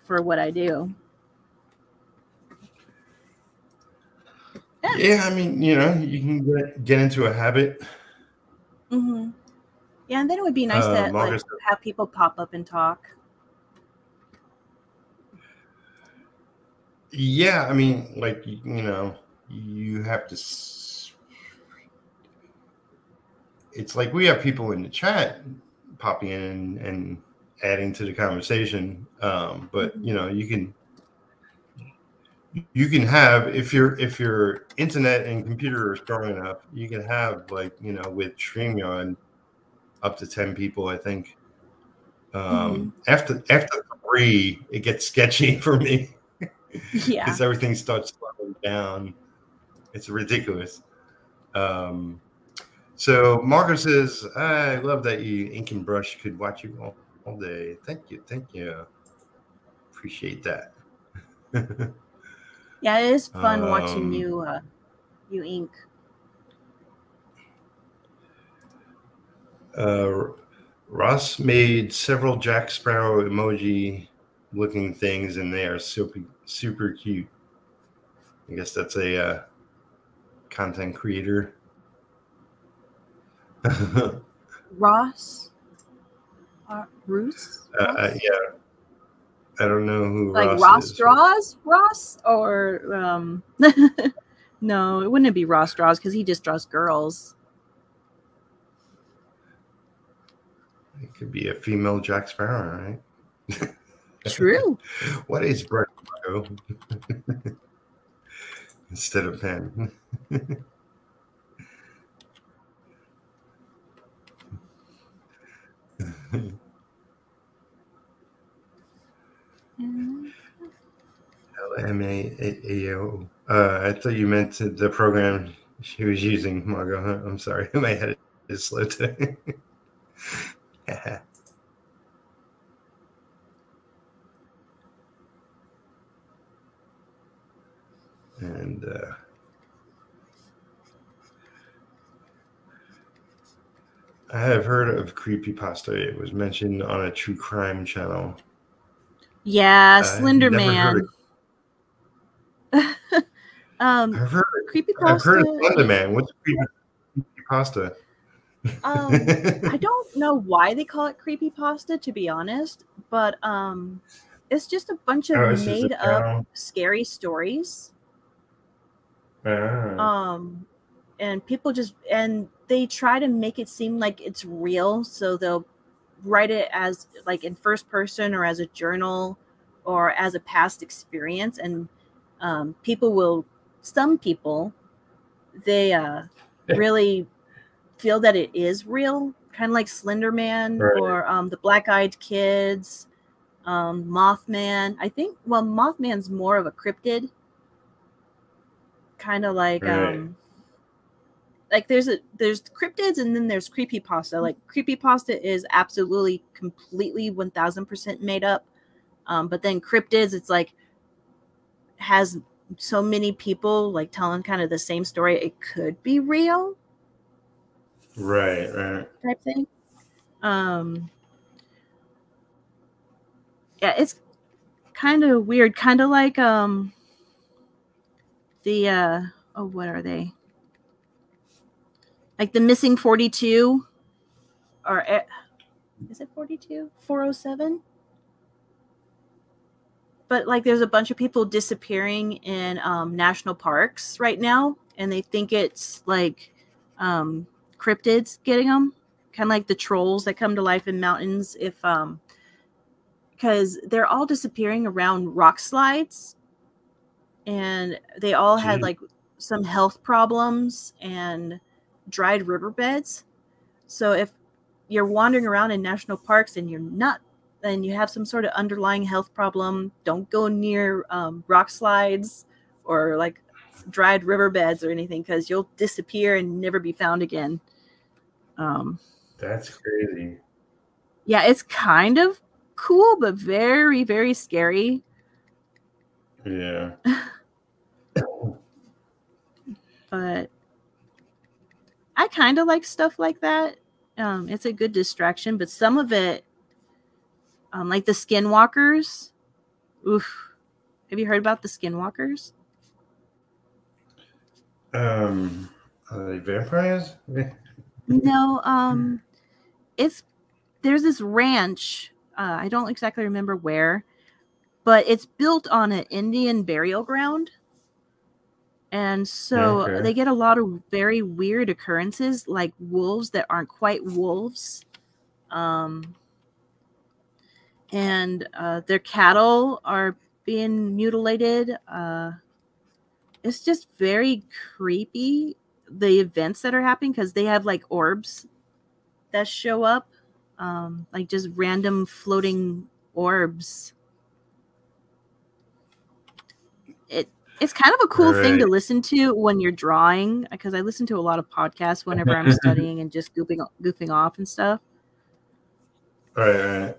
for what I do. Yeah, yeah I mean, you know, you can get, get into a habit. Mm-hmm. Yeah, and then it would be nice uh, to like, have people pop up and talk. Yeah, I mean, like you know, you have to. It's like we have people in the chat popping in and, and adding to the conversation. Um, but mm-hmm. you know, you can you can have if your if your internet and computer are strong enough, you can have like you know with StreamYard up to ten people. I think. Um, mm-hmm. After after three, it gets sketchy for me. yeah, because everything starts slowing down. It's ridiculous. Um, so Marco says, I love that you ink and brush could watch you all, all day. Thank you. Thank you. Appreciate that. yeah, it is fun um, watching you uh, you ink. Uh, Ross made several Jack Sparrow emoji looking things, and they are super super cute. I guess that's a uh, content creator. Ross? Uh, Roos? Uh, uh, yeah. I don't know who like Ross, Ross. Draws Ross or um no it wouldn't be Ross Draws because he just draws girls. It could be a female Jack Sparrow, right? True. what is Brett instead of pen? L M A A O. Uh, I thought you meant the program she was using, Margot. I'm sorry, my head is slow today. And uh, I have heard of creepy pasta. It was mentioned on a true crime channel. Yeah, Slender Man. um, I've heard, creepypasta. I've heard of Slender Man. What's creepy, creepypasta? Um, I don't know why they call it creepy pasta, to be honest, but um, it's just a bunch of Oh, it's just a made up town. scary stories. Ah, Um, and people just and they try to make it seem like it's real, so they'll write it as like in first person or as a journal or as a past experience, and um, people will. Some people, they uh, really feel that it is real, kind of like Slender Man Right. or um, the Black Eyed Kids, um, Mothman. I think well, Mothman's more of a cryptid, kind of like Right. um, like there's a there's cryptids and then there's creepy pasta. Like creepy pasta is absolutely completely one thousand percent made up, um, but then cryptids it's like has so many people like telling kind of the same story. It could be real right, right. type thing. Um, yeah, it's kind of weird, kind of like um the uh oh, what are they? Like the missing forty two, or is it forty two? Four oh seven. But like, there's a bunch of people disappearing in um, national parks right now, and they think it's like um, cryptids getting them kind of like the trolls that come to life in mountains if um because they're all disappearing around rock slides and they all had like some health problems and dried riverbeds. So if you're wandering around in national parks and you're not and you have some sort of underlying health problem don't go near um, rock slides or like dried riverbeds or anything because you'll disappear and never be found again um, That's crazy. yeah, it's kind of cool, but very, very scary. Yeah. But I kind of like stuff like that. Um, it's a good distraction, but some of it, um, like the skinwalkers, oof. Have you heard about the skinwalkers? Um, are they vampires? No, um, it's there's this ranch. Uh, I don't exactly remember where, but it's built on an Indian burial ground, and so Okay. they get a lot of very weird occurrences, like wolves that aren't quite wolves, um, and uh, their cattle are being mutilated. Uh, it's just very creepy the events that are happening because they have like orbs that show up um like just random floating orbs. It it's kind of a cool thing to listen to when you're drawing because i listen to a lot of podcasts whenever i'm studying and just goofing goofing off and stuff. Right, right.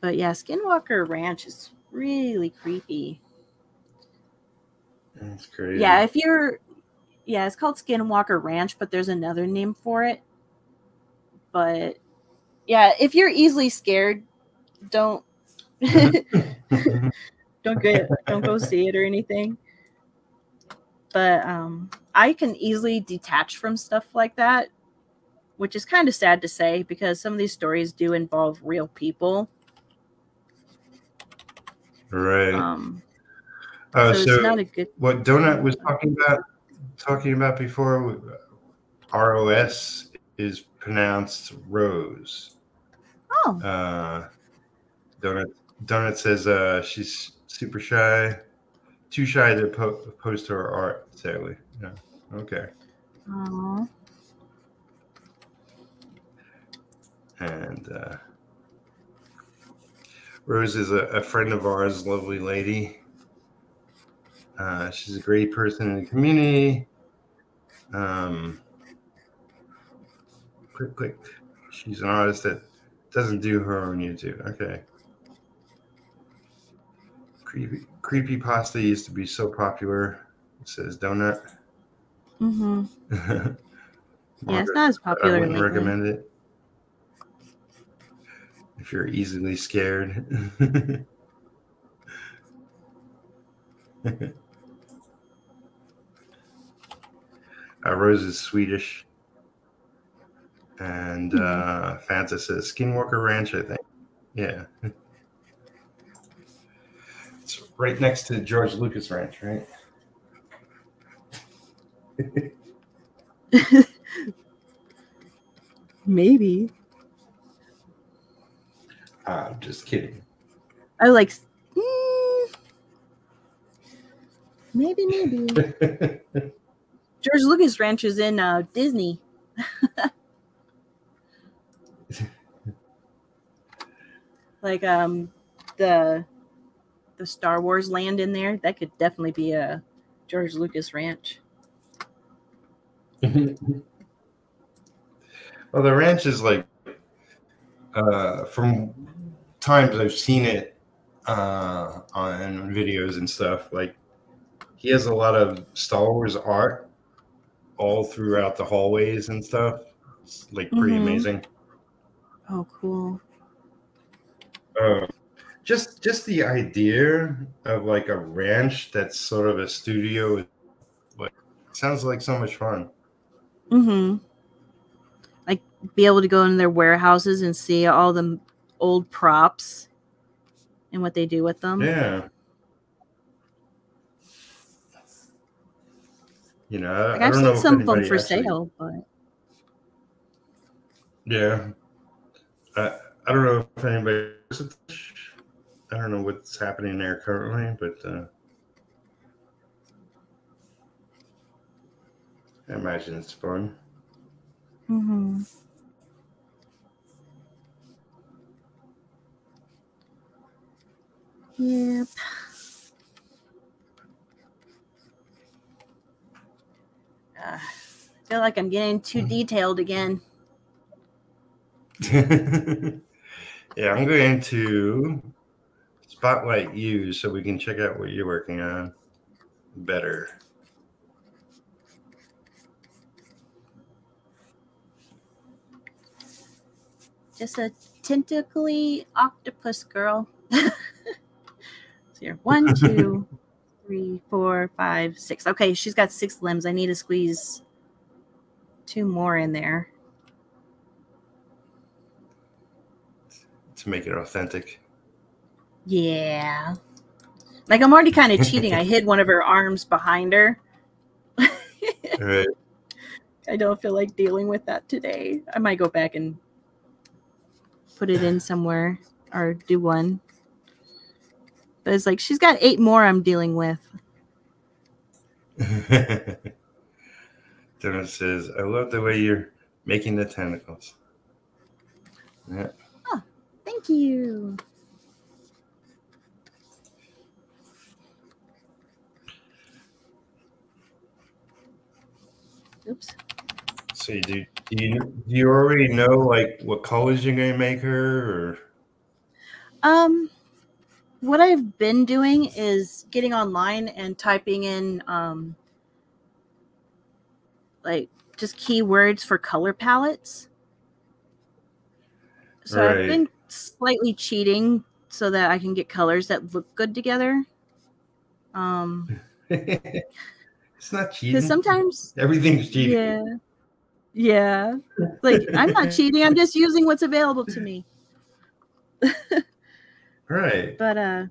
but yeah skinwalker ranch is really creepy That's crazy. Yeah, if you're yeah, it's called Skinwalker Ranch, but there's another name for it. But yeah, if you're easily scared, don't don't get don't go see it or anything. But um I can easily detach from stuff like that, which is kind of sad to say because some of these stories do involve real people. right. Um oh, so, so, not a good what Donut was talking about talking about before, ROS is pronounced Rose. Oh, Uh, Donut Donut says uh, she's super shy, too shy to po- post her art. Sadly, yeah. Okay. aw. And uh, Rose is a, a friend of ours, lovely lady. Uh, she's a great person in the community. Um, quick, quick. She's an artist that doesn't do her own YouTube. Okay. Creepy, creepy pasta used to be so popular. It says donut. Mhm. Yeah, it's not as popular. I wouldn't recommend it if you're easily scared. uh, Rose is Swedish, and uh, Fanta says Skinwalker Ranch. I think, yeah, it's right next to George Lucas Ranch, right? Maybe. I'm just kidding. I like. mm, maybe, maybe. George Lucas Ranch is in uh, Disney. like um the the Star Wars land in there, that could definitely be a George Lucas Ranch. well, the ranch is like, uh, from times I've seen it uh, on videos and stuff. Like, he has a lot of Star Wars art all throughout the hallways and stuff. It's like pretty Mhm. amazing. Oh, cool. Uh, just just the idea of like a ranch that's sort of a studio, like sounds like so much fun. Mm-hmm. Like be able to go in their warehouses and see all the old props and what they do with them. Yeah. You know, I, Like I I've don't seen some of them for actually- sale, but Yeah. I I don't know if anybody. I don't know what's happening there currently, but uh, I imagine it's fun. mm-hmm. Yep. Uh, I feel like I'm getting too detailed again. yeah, I'm going to spotlight you so we can check out what you're working on better. Just a tentacly octopus girl. so here, one, two, three, four, five, six. Okay, she's got six limbs. I need to squeeze two more in there. to make it authentic. Yeah. Like I'm already kind of cheating. I hid one of her arms behind her. Right. I don't feel like dealing with that today. I might go back and put it in somewhere or do one. But it's like she's got eight more I'm dealing with. Donut says, I love the way you're making the tentacles. Yeah. Oh, Thank you. Oops. So you do, do you do you already know like what colors you're gonna make her or Um, what I've been doing is getting online and typing in um, like just keywords for color palettes. So I've been slightly cheating so that I can get colors that look good together. Um, it's not cheating. because sometimes, everything's cheating. yeah, yeah, like I'm not cheating. I'm just using what's available to me. Right. but uh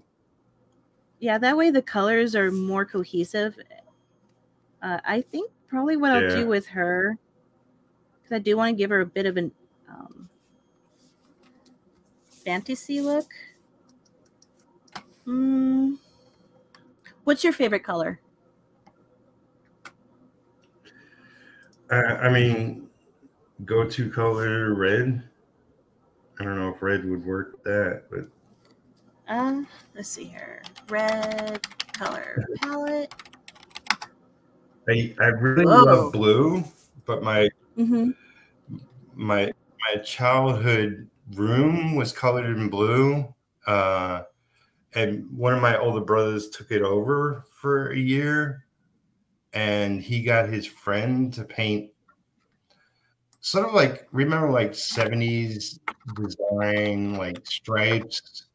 yeah that way the colors are more cohesive uh, i think probably what i'll Yeah. do with her because i do want to give her a bit of an um, fantasy look mm, what's your favorite color I, I mean, go to color red. I don't know if red would work that, but uh let's see here red color palette I I really Whoa. love blue, but my mm-hmm. my my childhood room was colored in blue. Uh, and one of my older brothers took it over for a year, and he got his friend to paint sort of like remember like 70s design like stripes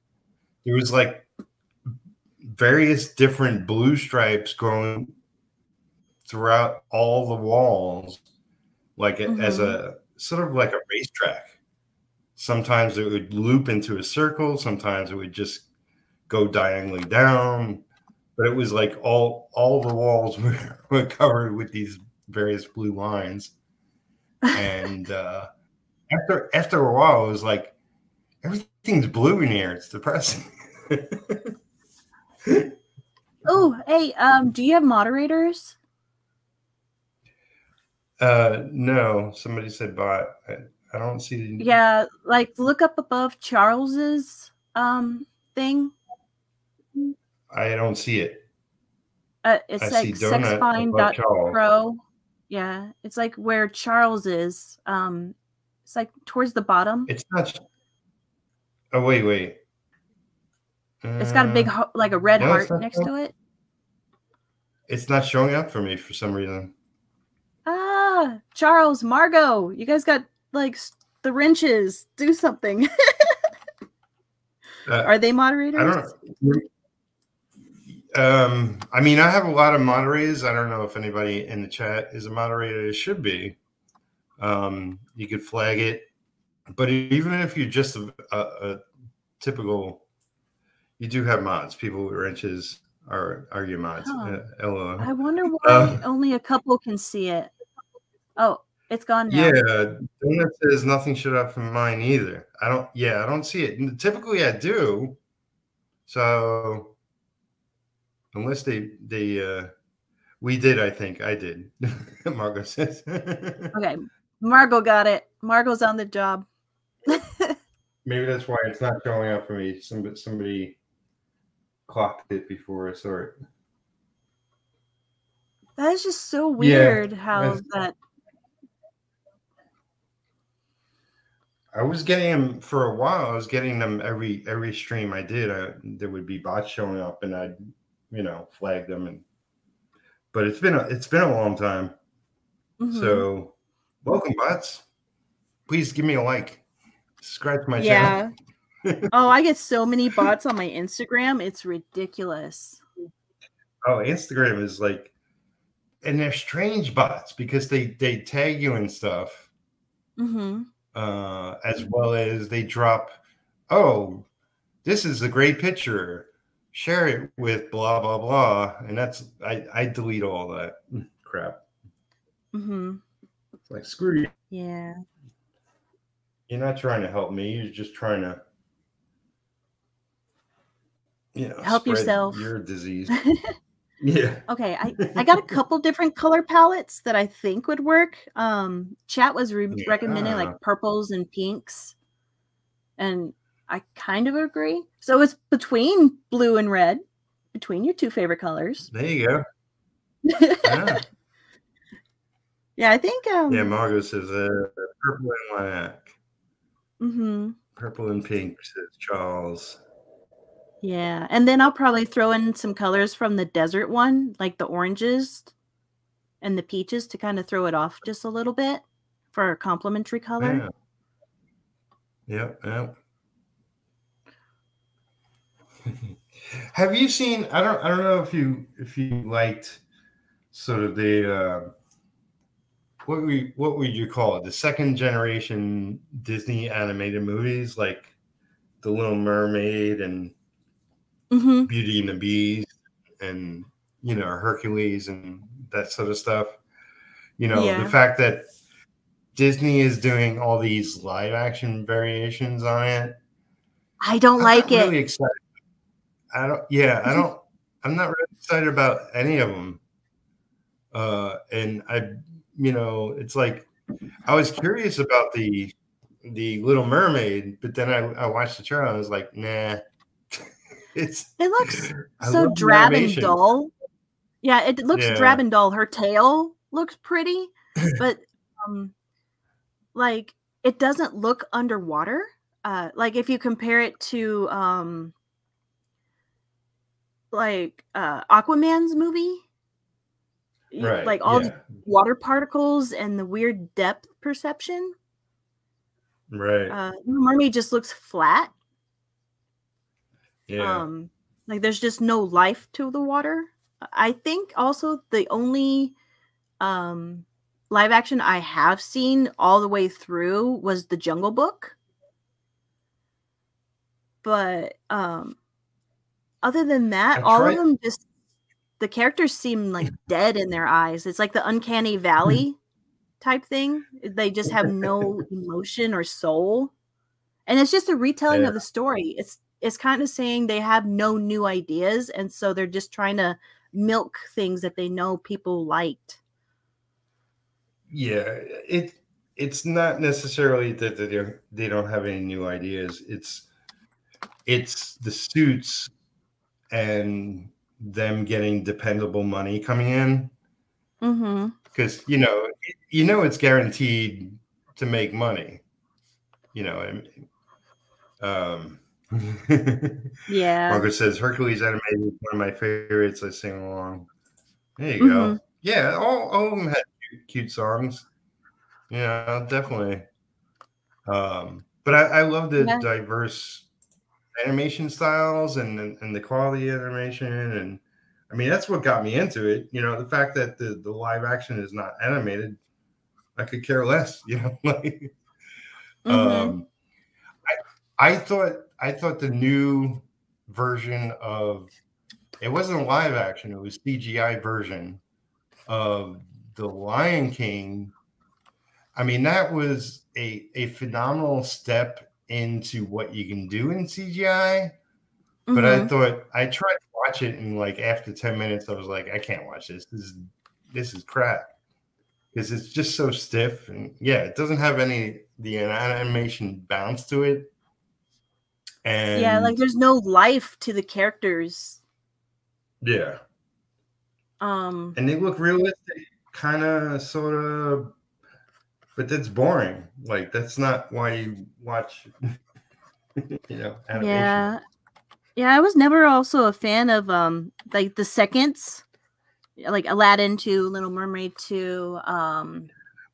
there was like various different blue stripes going throughout all the walls like mm-hmm. as a sort of like a racetrack sometimes it would loop into a circle sometimes it would just go diagonally down but it was like all all the walls were, were covered with these various blue lines and uh, after after a while, it was like everything's blue in here. It's depressing. Oh, hey, um, do you have moderators? Uh, no. Somebody said bot. I, I don't see. The... Yeah, like look up above Charles's um thing. I don't see it. Uh, it's I like sexfine.pro. Yeah, it's like where Charles is. Um, it's like towards the bottom. It's not. Oh wait, wait. It's got a big uh, like a red no, heart next showing. to it. It's not showing up for me for some reason. Ah, Charles, Margot, you guys got like the wrenches. Do something. uh, Are they moderators? I don't. Um, I mean, I have a lot of moderators. I don't know if anybody in the chat is a moderator. It should be. Um, you could flag it, but even if you're just a, a, a typical, you do have mods. People with wrenches are are your mods. Huh. Uh, I wonder why uh, only a couple can see it. Oh, it's gone now. Yeah, Donut says nothing showed up from mine either. I don't. Yeah, I don't see it. Typically, I do. So unless they they uh we did i think i did margot says okay margot got it margot's on the job maybe that's why it's not showing up for me somebody somebody clocked it before i saw it that is just so weird yeah, how that I was getting them for a while. I was getting them every every stream I did. I, there would be bots showing up, and I'd you know, flag them and but it's been a it's been a long time. Mm-hmm. So welcome bots. Please give me a like. Subscribe to my yeah. channel. Oh, I get so many bots on my Instagram. It's ridiculous. Oh, Instagram is like and they're strange bots because they they tag you and stuff. Mm-hmm. Uh, as well as they drop, oh, this is a great picture share it with blah blah blah, and that's I I delete all that crap. Mm-hmm. It's like screw you. Yeah. You're not trying to help me. You're just trying to, you know, help yourself. Your disease. yeah. Okay. I I got a couple different color palettes that I think would work. Um, chat was re- yeah. recommending like purples and pinks, and I kind of agree. So it's between blue and red, between your two favorite colors. There you go. yeah. yeah, I think. Um, yeah, Margot says uh, purple and black. Mm-hmm. Purple and pink says Charles. Yeah, and then I'll probably throw in some colors from the desert one, like the oranges and the peaches, to kind of throw it off just a little bit for a complementary color. Yeah. Yep. Have you seen? I don't. I don't know if you if you liked sort of the uh, what we what would you call it? The second generation Disney animated movies like The Little Mermaid and mm-hmm. Beauty and the Beast and you know Hercules and that sort of stuff. You know yeah. the fact that Disney is doing all these live action variations on it. I don't I'm like it. Really excited I don't. Yeah, I don't. I'm not really excited about any of them. Uh, and I, you know, it's like I was curious about the the Little Mermaid, but then I, I watched the trailer. I was like, nah. It's it looks so drab and dull. Yeah, it looks yeah. drab and dull. Her tail looks pretty, but um, like it doesn't look underwater. Uh, like if you compare it to um like uh Aquaman's movie. right. like all yeah. the water particles and the weird depth perception. Right. Uh, Mermaid just looks flat. Yeah. Um, like there's just no life to the water. I think also the only um live action I have seen all the way through was the Jungle Book. But um other than that, all of them just the characters seem like dead in their eyes. It's like the uncanny valley type thing. They just have no emotion or soul. And it's just a retelling yeah. of the story. It's it's kind of saying they have no new ideas and so they're just trying to milk things that they know people liked. Yeah, it it's not necessarily that they don't, they don't have any new ideas. It's it's the suits and them getting dependable money coming in. Because mm-hmm. you know, you know, it's guaranteed to make money. You know, and um, yeah. Margaret says Hercules animated is one of my favorites. I sing along. There you mm-hmm. go. Yeah, all, all of them had cute, cute songs. Yeah, definitely. Um, but I, I love the yeah. diverse animation styles and, and, and the quality animation and I mean that's what got me into it. You know, the fact that the, the live action is not animated, I could care less. You know, like mm-hmm. um, I I thought I thought the new version of it wasn't live action, it was CGI version of the Lion King. I mean, that was a, a phenomenal step into what you can do in CGI. Mm-hmm. But I mm-hmm. thought I tried to watch it and like after 10 minutes, I was like, I can't watch this. This is this is crap. Because it's just so stiff and yeah, it doesn't have any the animation bounce to it. And yeah, like there's no life to the characters. Yeah. Um and they look realistic, kind of sort of but that's boring. Like that's not why you watch you know, animation. Yeah. Yeah, I was never also a fan of um like the seconds like Aladdin 2, Little Mermaid 2, um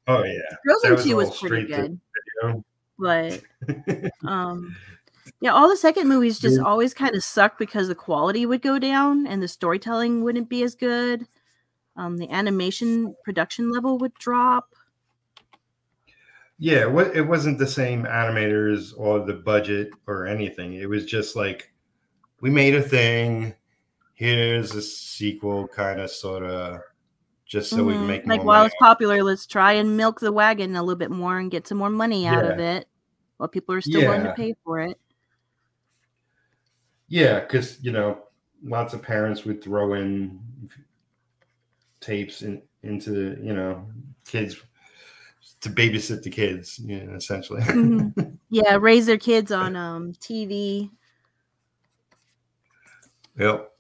Oh yeah. Frozen was 2 was pretty good. But um yeah, all the second movies just yeah. always kind of sucked because the quality would go down and the storytelling wouldn't be as good. Um, the animation production level would drop. Yeah, it wasn't the same animators or the budget or anything. It was just like we made a thing. Here's a sequel, kind of, sort of, just so mm-hmm. we can mm-hmm. make like while it's popular, let's try and milk the wagon a little bit more and get some more money out yeah. of it while people are still yeah. willing to pay for it. Yeah, because you know, lots of parents would throw in tapes in, into you know kids to babysit the kids, you know, essentially. mm-hmm. Yeah, raise their kids on um TV. Yep.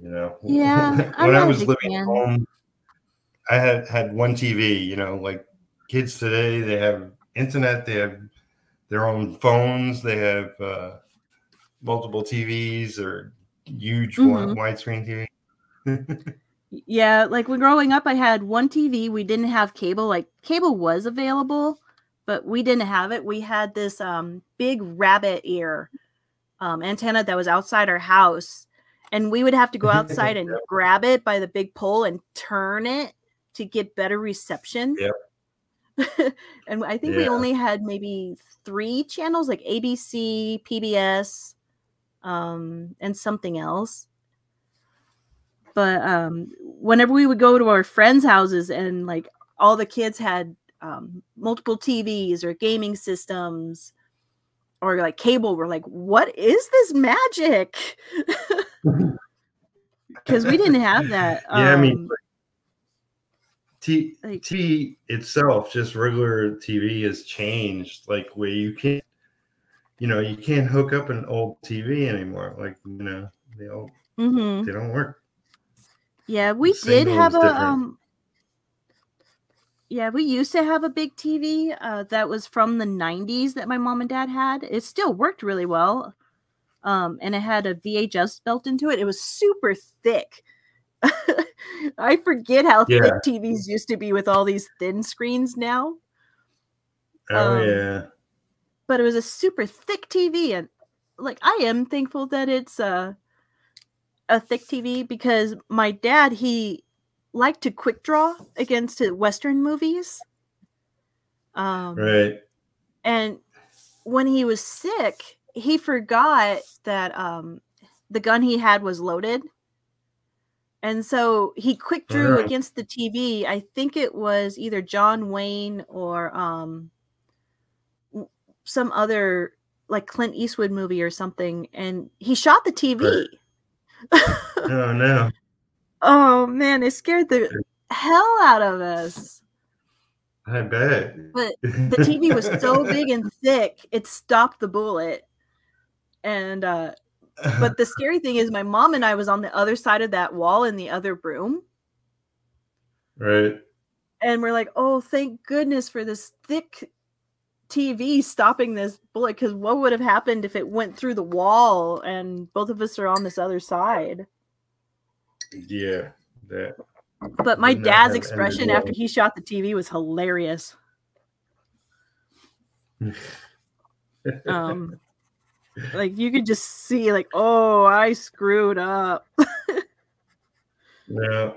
You know. Yeah. when I was living at home, I had had one TV. You know, like kids today, they have internet, they have their own phones. They have uh, multiple TVs or huge mm-hmm. widescreen TV. yeah, like when growing up, I had one TV. We didn't have cable. Like cable was available, but we didn't have it. We had this um, big rabbit ear um, antenna that was outside our house, and we would have to go outside and grab it by the big pole and turn it to get better reception. Yep. and I think yeah. we only had maybe three channels like ABC, PBS, um, and something else. But um, whenever we would go to our friends' houses and like all the kids had um, multiple TVs or gaming systems or like cable, we're like, what is this magic? Because we didn't have that. yeah, I mean, um, T- like, TV itself, just regular TV, has changed. Like where you can't, you know, you can't hook up an old TV anymore. Like you know, they all mm-hmm. they don't work. Yeah, we did have a um. Yeah, we used to have a big TV uh, that was from the '90s that my mom and dad had. It still worked really well, um, and it had a VHS built into it. It was super thick I forget how Yeah. thick TVs used to be with all these thin screens now. Oh Um, yeah. But it was a super thick TV, and like I am thankful that it's a a thick TV because my dad he liked to quick draw against Western movies. Um, Right. and when he was sick he forgot that um the gun he had was loaded and so he quick drew Alright. against the tv i think it was either john wayne or um some other like clint eastwood movie or something and he shot the tv Oh no. oh man it scared the hell out of us I bet. But the TV was so big and thick, it stopped the bullet. And uh but the scary thing is my mom and I was on the other side of that wall in the other room right. and we're like, "Oh, thank goodness for this thick TV stopping this bullet cuz what would have happened if it went through the wall and both of us are on this other side?" Yeah. That. But my dad's expression after he shot the TV was hilarious. Um like you could just see like, "Oh, I screwed up." yeah.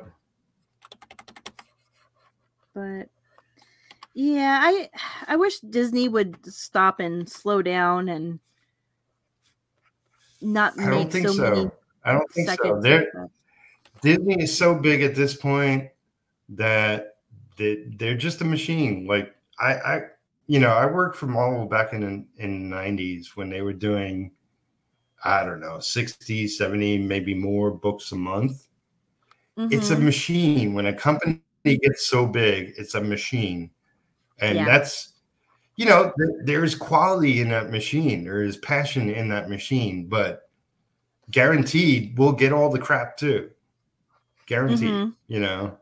but yeah i i wish disney would stop and slow down and not I don't think so, so. I don't think so. They're. Disney is so big at this point that they, they're just a machine. Like I, I, you know, I worked for Marvel back in in the '90s when they were doing, I don't know, 60, 70, maybe more books a month. It's a Mhm. machine. When a company gets so big, it's a machine, and Yeah. that's, you know, th- there's quality in that machine. There is passion in that machine, but guaranteed, we'll get all the crap too. Guaranteed, Mhm. you know.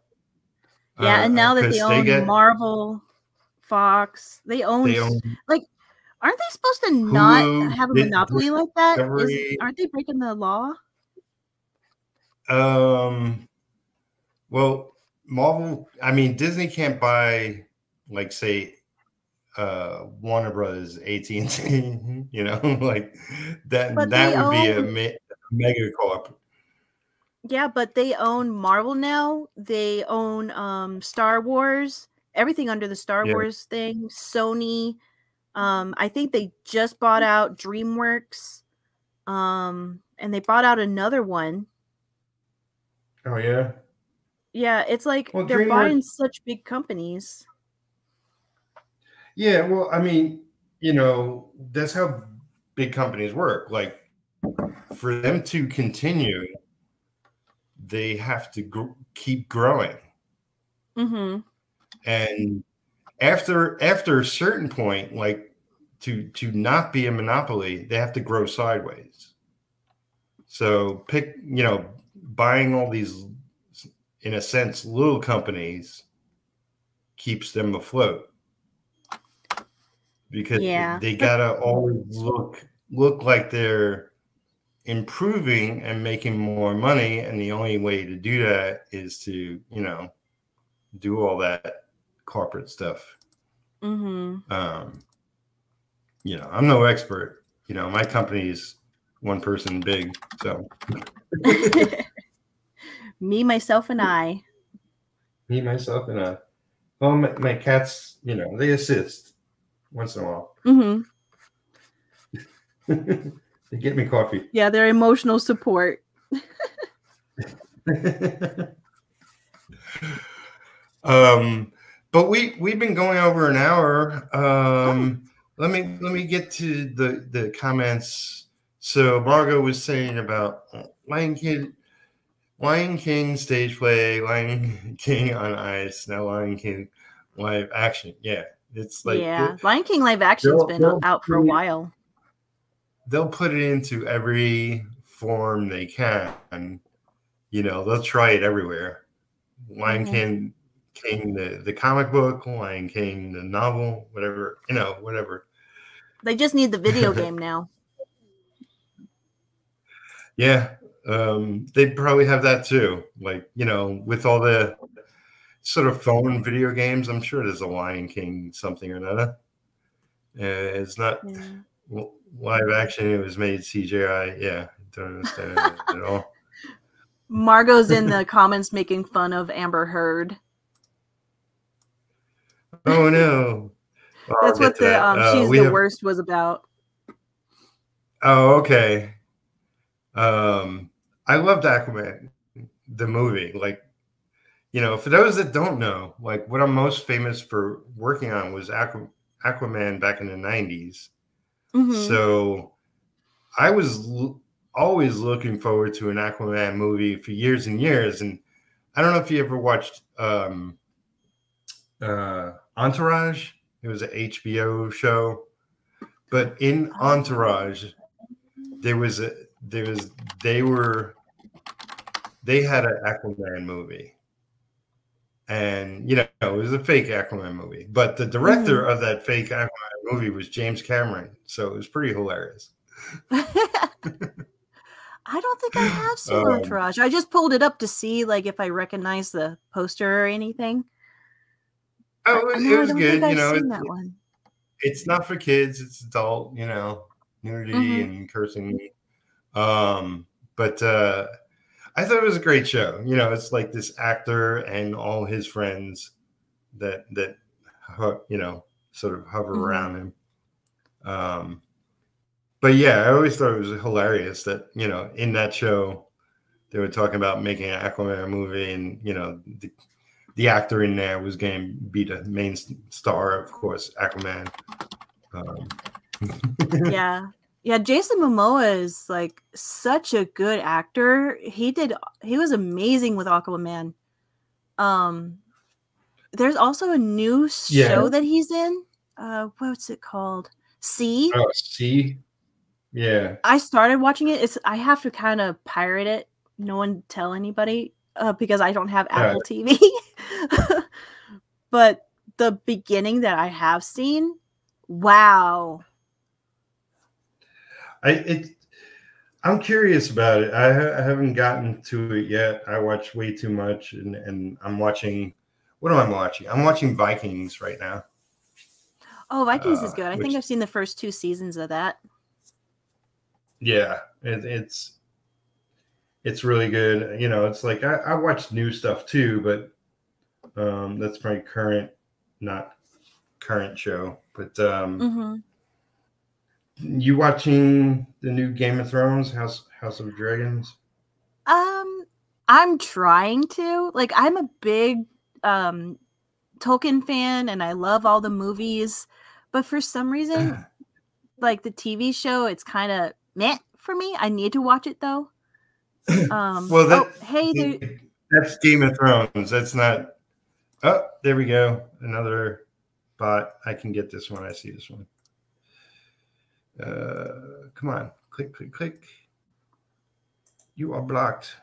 yeah Uh, and now that 'cause they own get- marvel fox they own, they own aren't they supposed to not have a monopoly like that aren't they breaking the law Um, well, Marvel. I mean, Disney can't buy, like, say, uh, Warner Brothers, AT and T. You know, like that. But that would be a me- mega corp. yeah but they own marvel now they own um star wars everything under the star Yeah. wars thing sony um i think they just bought out dreamworks um and they bought out another one Oh yeah. yeah it's like Well, they're DreamWorks- buying such big companies Yeah. Well, I mean, you know, that's how big companies work. Like, for them to continue, they have to gr- keep growing. mm-hmm and after after a certain point like to to not be a monopoly they have to grow sideways. So pick you know buying all these in a sense little companies keeps them afloat. Because Yeah. they gotta always look look like they're improving and making more money. And the only way to do that is to you know do all that corporate stuff. Mm-hmm. Um you know i'm no expert. You know my company's one person big so. Me myself and i. Me myself and I. well my, my cats you know they assist once in a while. Mm-hmm. They get me coffee. Yeah they're emotional support. Um but we we've been going over an hour um let me let me get to the the comments so margot was saying about lion king lion king stage play lion king on ice now lion king live action yeah it's like yeah lion king live action's been out for a while they'll put it into every form they can. You know, they'll try it everywhere. Lion Mhm. King, King, the, the comic book, Lion King, the novel, whatever, you know, whatever. they just need the video game now Yeah. um, they'd probably have that too. Like you know, with all the sort of phone video games, I'm sure there's a Lion King something or another. Uh, it's not yeah. live action. It was made CGI. Yeah, don't understand it at all. Margot's in the comments making fun of Amber Heard. Oh no. Well, That's what the that. um, uh, she's the have... worst was about. Oh, okay. Um, I loved Aquaman, the movie. Like, you know, for those that don't know, like what I'm most famous for working on was Aqu- Aquaman back in the 90s. Mm-hmm. So I was l- always looking forward to an Aquaman movie for years and years. And I don't know if you ever watched um, uh, Entourage. It was an HBO show, but in. Entourage, there was a there was they were they had an Aquaman movie, and you know it was a fake Aquaman movie, but the director mm-hmm. of that fake Aquaman movie was James Cameron, so it was pretty hilarious. I don't think I have seen um, Entourage. I just pulled it up to see like if I recognize the poster or anything. Oh, it was, it was good. You know, it, it's not for kids. It's adult. You know, nudity mm-hmm. and cursing. Um, but uh, I thought it was a great show. You know, it's like this actor and all his friends that that you know sort of hover mm-hmm. around him. Um, but yeah, I always thought it was hilarious that you know in that show they were talking about making an Aquaman movie, and you know the, the actor in there was going to be the main star, of course, Aquaman. Um. yeah, yeah. Jason Momoa is like such a good actor. He did. He was amazing with Aquaman. Um, there's also a new show yeah. that he's in. Uh, what's it called? See. Oh, See. Yeah. I started watching it. It's I have to kind of pirate it. No one tell anybody uh, because I don't have Apple TV. but the beginning that I have seen, wow. I it I'm curious about it. I, ha- I haven't gotten to it yet. I watch way too much, and, and I'm watching. What am I watching? I'm watching Vikings right now. Oh, Vikings uh, is good. I which, think I've seen the first two seasons of that. Yeah, it, it's it's really good. You know, it's like I, I watch new stuff too, but um, that's my current, not current show. But um, mm-hmm. you watching the new Game of Thrones, House House of Dragons? Um, I'm trying to. Like, I'm a big um Tolkien fan, and I love all the movies. But for some reason, like the TV show, it's kind of meh for me. I need to watch it though. Um, well, that, oh, hey, there, that's Game of Thrones. That's not. Oh, there we go. Another bot. I can get this one. I see this one. Uh, come on, click, click, click. You are blocked.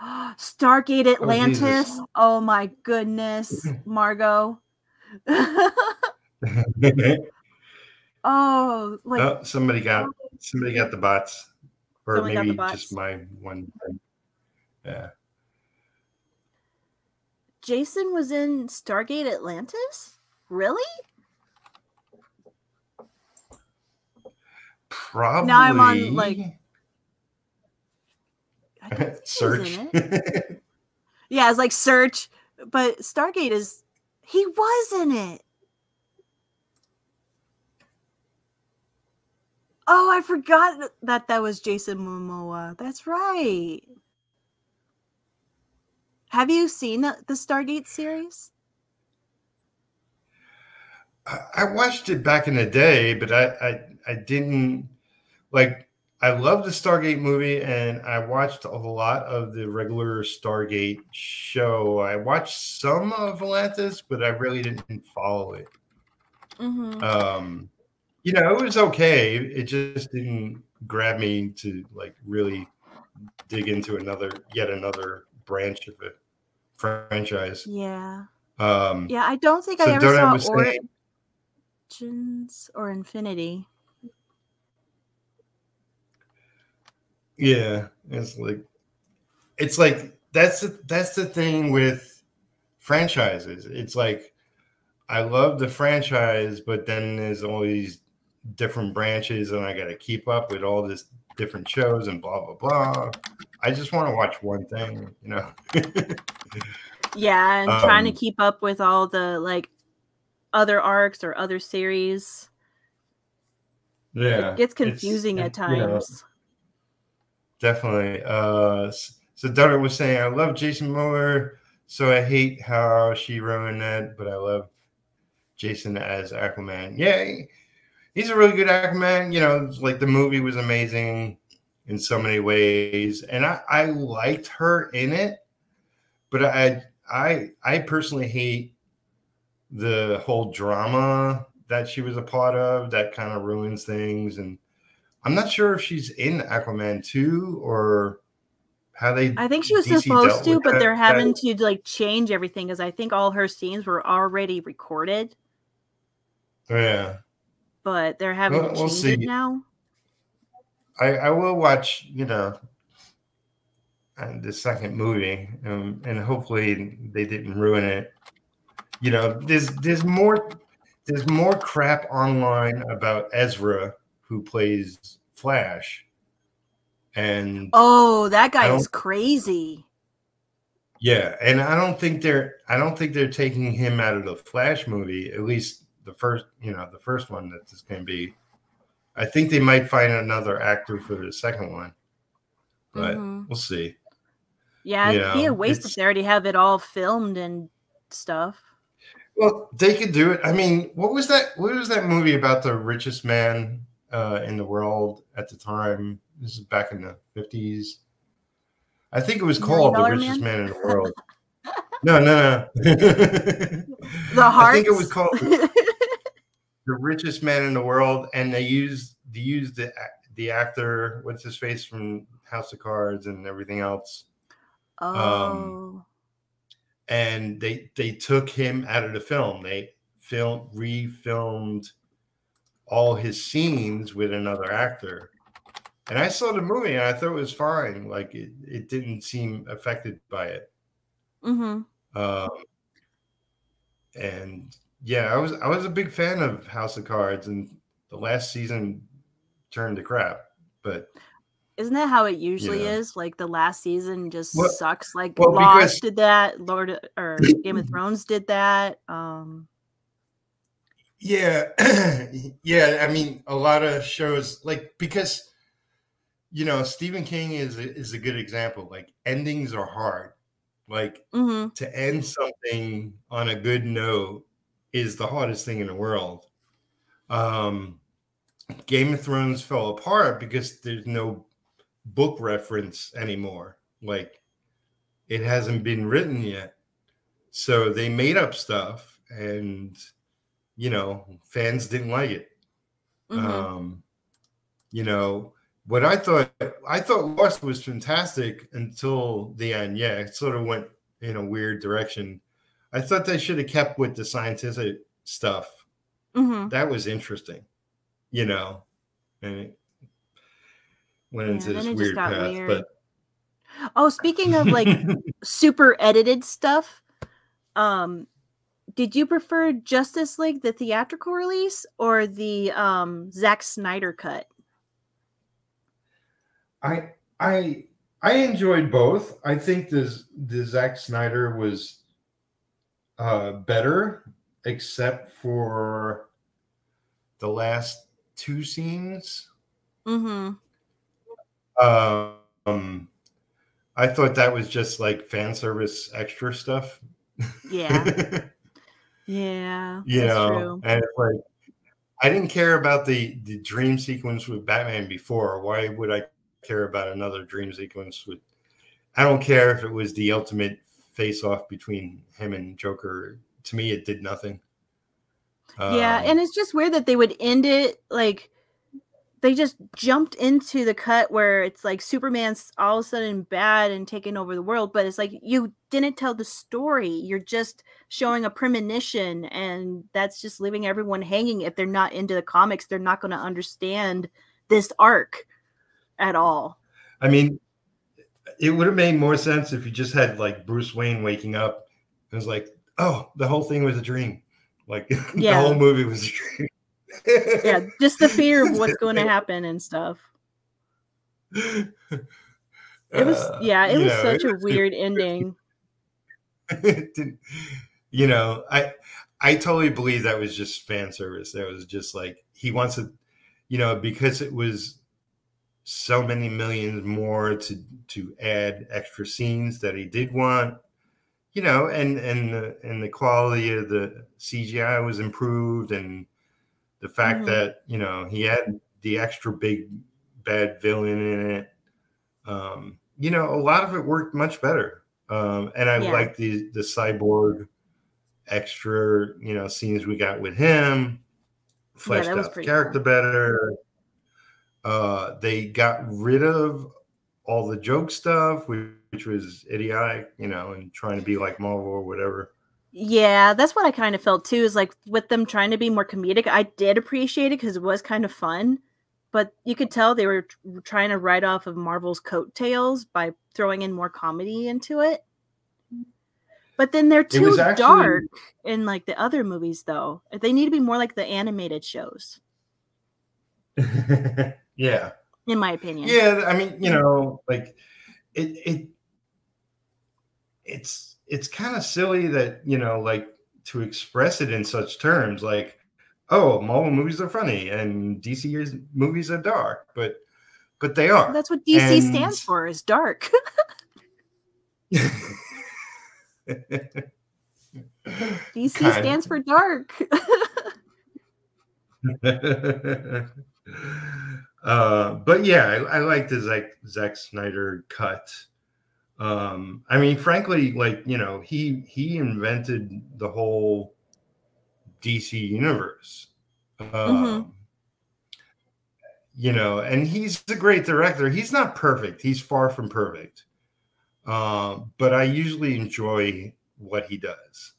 Stargate oh, Atlantis. Oh, oh my goodness, Margot. Oh, like oh, somebody got somebody got the bots, or maybe just my one. Yeah. Jason was in Stargate Atlantis. Really? Probably. Now I'm on like search. It. yeah, it's like search, but Stargate is he was in it. Oh, I forgot that that was Jason Momoa. That's right. Have you seen the, the Stargate series? I watched it back in the day, but I, I I didn't like. I love the Stargate movie, and I watched a lot of the regular Stargate show. I watched some of Atlantis, but I really didn't follow it. Mm-hmm. Um, you know, it was okay. It just didn't grab me to like really dig into another, yet another branch of the franchise. Yeah. Um, yeah, I don't think so I ever saw Origins or Infinity. Yeah, it's like it's like that's the, that's the thing with franchises. It's like I love the franchise, but then there's all these different branches, and I got to keep up with all this different shows and blah blah blah. I just want to watch one thing, you know. yeah, and um, trying to Um, keep up with all the like other arcs or other series. yeah, It gets it's- confusing at and, you know, times. definitely. Uh, so Donna was saying, I love Jason Miller, so I hate how she ruined that, but I love Jason as Aquaman. Yay. he's a really good Aquaman. You know, like the movie was amazing in so many ways, and I, I liked her in it, but I I I personally hate the whole drama that she was a part of. That kind of ruins things, and I'm not sure if she's in Aquaman 2 or how they I think she was DC supposed to, but that- they're that- having to like change everything because I think all her scenes were already recorded, oh, yeah. but they're having Well, to we'll change it see. now. I, I will watch, you know, the second movie, um, and hopefully they didn't ruin it. You know, there's there's more there's more crap online about Ezra who plays Flash, and Oh, that guy is crazy. yeah, and I don't think they're I don't think they're taking him out of the Flash movie. At least the first, you know, the first one that this can be. I think they might find another actor for the second one, but Mhm. we'll see. Yeah, you it'd be a waste it's- if they already have it all filmed and stuff. Well, they could do it. I mean, what was that? What was that movie about the richest man uh, in the world at the time? This is back in the fifties. I think it was called The Richest Man? Man in the World. no, no, no. The I think it was called The Richest Man in the World, and they used they used the the actor what's his face from House of Cards and everything else. Oh, and they they took him out of the film. They film refilmed all his scenes with another actor. And I saw the movie and I thought it was fine. Like it, it didn't seem affected by it. Mm-hmm. Um, and yeah, I was I was a big fan of House of Cards, and the last season turned to crap. But Isn't that how it usually know. is? Like the last season just Well- sucks. Like well, Lost did that. Lord or Game of Thrones did that. Um, Yeah, yeah. I mean, a lot of shows like because you know Stephen King is a, is a good example. Like endings are hard. Like mhm. to end something on a good note is the hardest thing in the world. Um, Game of Thrones fell apart because there's no book reference anymore. Like it hasn't been written yet. So they made up stuff and you know, fans didn't like it. mhm. Um, you know, what I thought I thought Lost was fantastic until the end. Yeah, it sort of went in a weird direction. I thought they should have kept with the scientific stuff. Mhm. That was interesting, you know, and it went Yeah, into this weird path. weird. Oh, speaking of like super edited stuff, um, did you prefer Justice League the theatrical release or the um Zack Snyder cut? I I I enjoyed both. I think this the Zack Snyder was uh better, except for the last two scenes. Mm-hmm. Um I thought that was just like fan service extra stuff. Yeah. Yeah, you know, true. and it's like I didn't care about the the dream sequence with Batman before. Why would I care about another dream sequence with? I don't care if it was the ultimate face off between him and Joker. To me, it did nothing. yeah, Um, and it's just weird that they would end it like they just jumped into the cut where it's like Superman's all of a sudden bad and taking over the world, but it's like you didn't tell the story. You're just showing a premonition, and that's just leaving everyone hanging. If they're not into the comics, they're not going to understand this arc at all. I mean, it would have made more sense if you just had like Bruce Wayne waking up and was like, "Oh, the whole thing was a dream." Like Yeah. the whole movie was a dream. Yeah, just the fear of what's going to happen and stuff. It was Uh, yeah, it was know, such a weird ending. you know, I I totally believe that was just fan service. That was just like he wants to, you know, because it was so many millions more to to add extra scenes that he did want, you know, and and the and the quality of the CGI was improved, and the fact Mhm. that you know he had the extra big bad villain in it. Um, you know, a lot of it worked much better. Um, and I Yeah. like the the cyborg extra, you know, scenes we got with him, fleshed was out the character better. Uh, they got rid of all the joke stuff, which, which was idiotic, you know, and trying to be like Marvel or whatever. Yeah, that's what I kind of felt too. Is like with them trying to be more comedic. I did appreciate it because it was kind of fun, but you could tell they were trying to ride off of Marvel's coattails by throwing in more comedy into it. But then they're too actually- dark in like the other movies, though. They need to be more like the animated shows, yeah. in my opinion. Yeah, I mean, you know, like it it it's it's kind of silly that, you know, like to express it in such terms like oh, Marvel movies are funny and DC movies are dark, but but they are. That's what DC And- stands for is dark. DC Kind of. stands for dark. uh, but yeah, I, I like the Zack, Zack Snyder cut. Um, I mean, frankly, like you know, he he invented the whole DC universe. Um, Mhm. You know, and he's a great director. He's not perfect. He's far from perfect. Um, but I usually enjoy what he does.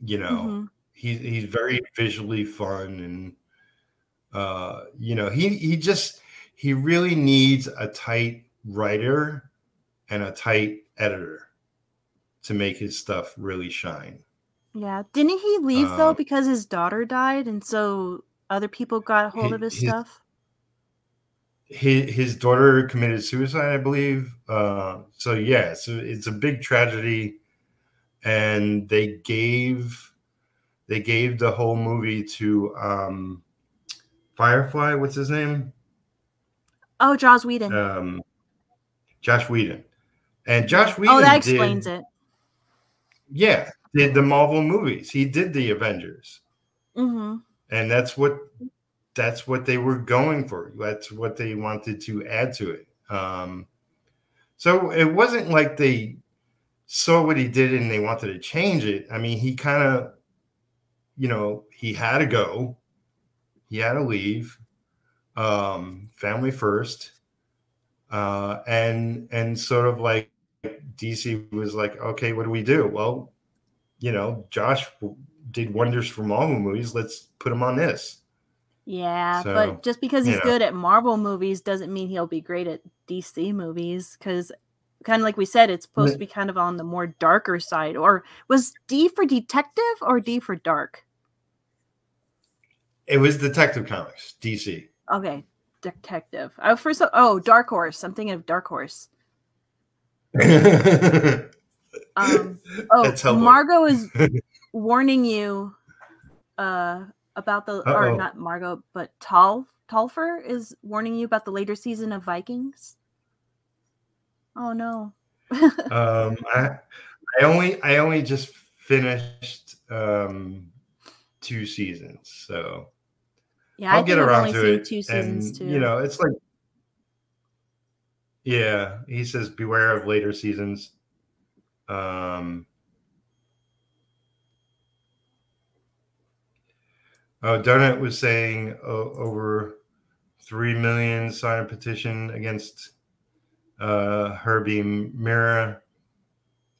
You know, Mhm. he's he's very visually fun and uh you know he he just he really needs a tight writer and a tight editor to make his stuff really shine Yeah. Didn't he leave though Um, because his daughter died and so other people got a hold Hi- of his, his- stuff? his, his daughter committed suicide i believe uh so yeah so it's a big tragedy and they gave they gave the whole movie to um firefly what's his name Oh, Joss Whedon. um, Josh Whedon. And Josh Whedon. oh, that explains did, it. Yeah, did the Marvel movies. He did the Avengers, hmm and that's what that's what they were going for. That's what they wanted to add to it. Um, so it wasn't like they saw what he did and they wanted to change it. I mean, he kind of, you know, he had to go. He had to leave. Um, family first. Uh, and and sort of like DC was like, okay, what do we do? Well, you know, Josh did wonders for Marvel movies. Let's put him on this. Yeah, So, but just because he's you know. good at Marvel movies doesn't mean he'll be great at DC movies. Because, kind of like we said, it's supposed to be kind of on the more darker side. Or was D for detective or D for dark? It was Detective Comics, DC. Okay, detective. Oh, first, oh, Dark Horse. I'm thinking of Dark Horse. Um, oh. Margot is warning you uh, about the, or Uh-oh. not Margot, but Tal Talfer is warning you about the later season of Vikings. Oh no. um, I, I only I only just finished um, two seasons, so yeah, I'll I get around to it. two seasons and too. you know, it's like, yeah, he says beware of later seasons. Um, oh, Donut was saying uh, over three million sign a petition against uh, Herbie Mera.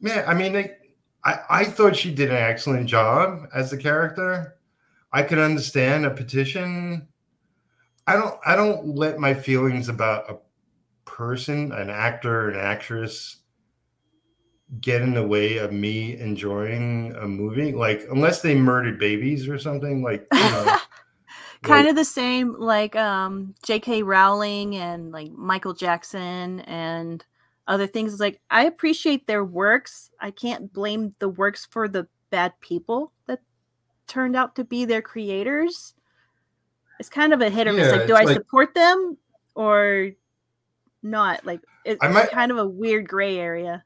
Man, I mean, they, I I thought she did an excellent job as the character. I could understand a petition. I don't I don't let my feelings about a person, an actor, an actress get in the way of me enjoying a movie. Like unless they murdered babies or something, like you know, kind like- of the same like um J.K. Rowling and like Michael Jackson and other things. It's like I appreciate their works. I can't blame the works for the bad people that turned out to be their creators. It's kind of a hit or miss. Yeah, Like, do I like- support them or not? Like, it's I might- kind of a weird gray area.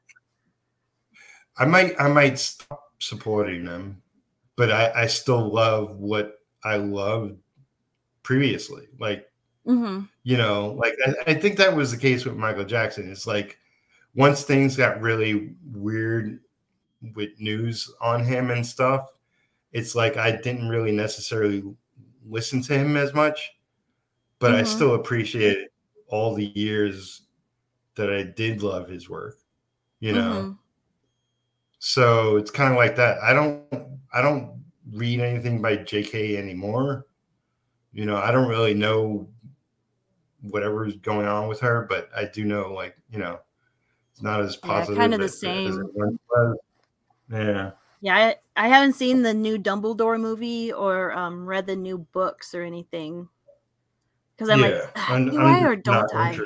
I might I might stop supporting them, but I, I still love what I loved previously. Like hmm you know, like I, I think that was the case with Michael Jackson. It's like once things got really weird with news on him and stuff, it's like I didn't really necessarily listen to him as much, but I Mhm. still appreciate all the years that I did love his work. You know, Mhm. so it's kind of like that. I don't I don't read anything by JK anymore. You know, I don't really know whatever's going on with her, but I do know like, you know, it's not as positive. Yeah, positive. kinda the as- as same. it once was. Yeah. Yeah, I, I haven't seen the new Dumbledore movie or um, read the new books or anything. Because I'm like, "Ah, I'm- do I'm I or don't I?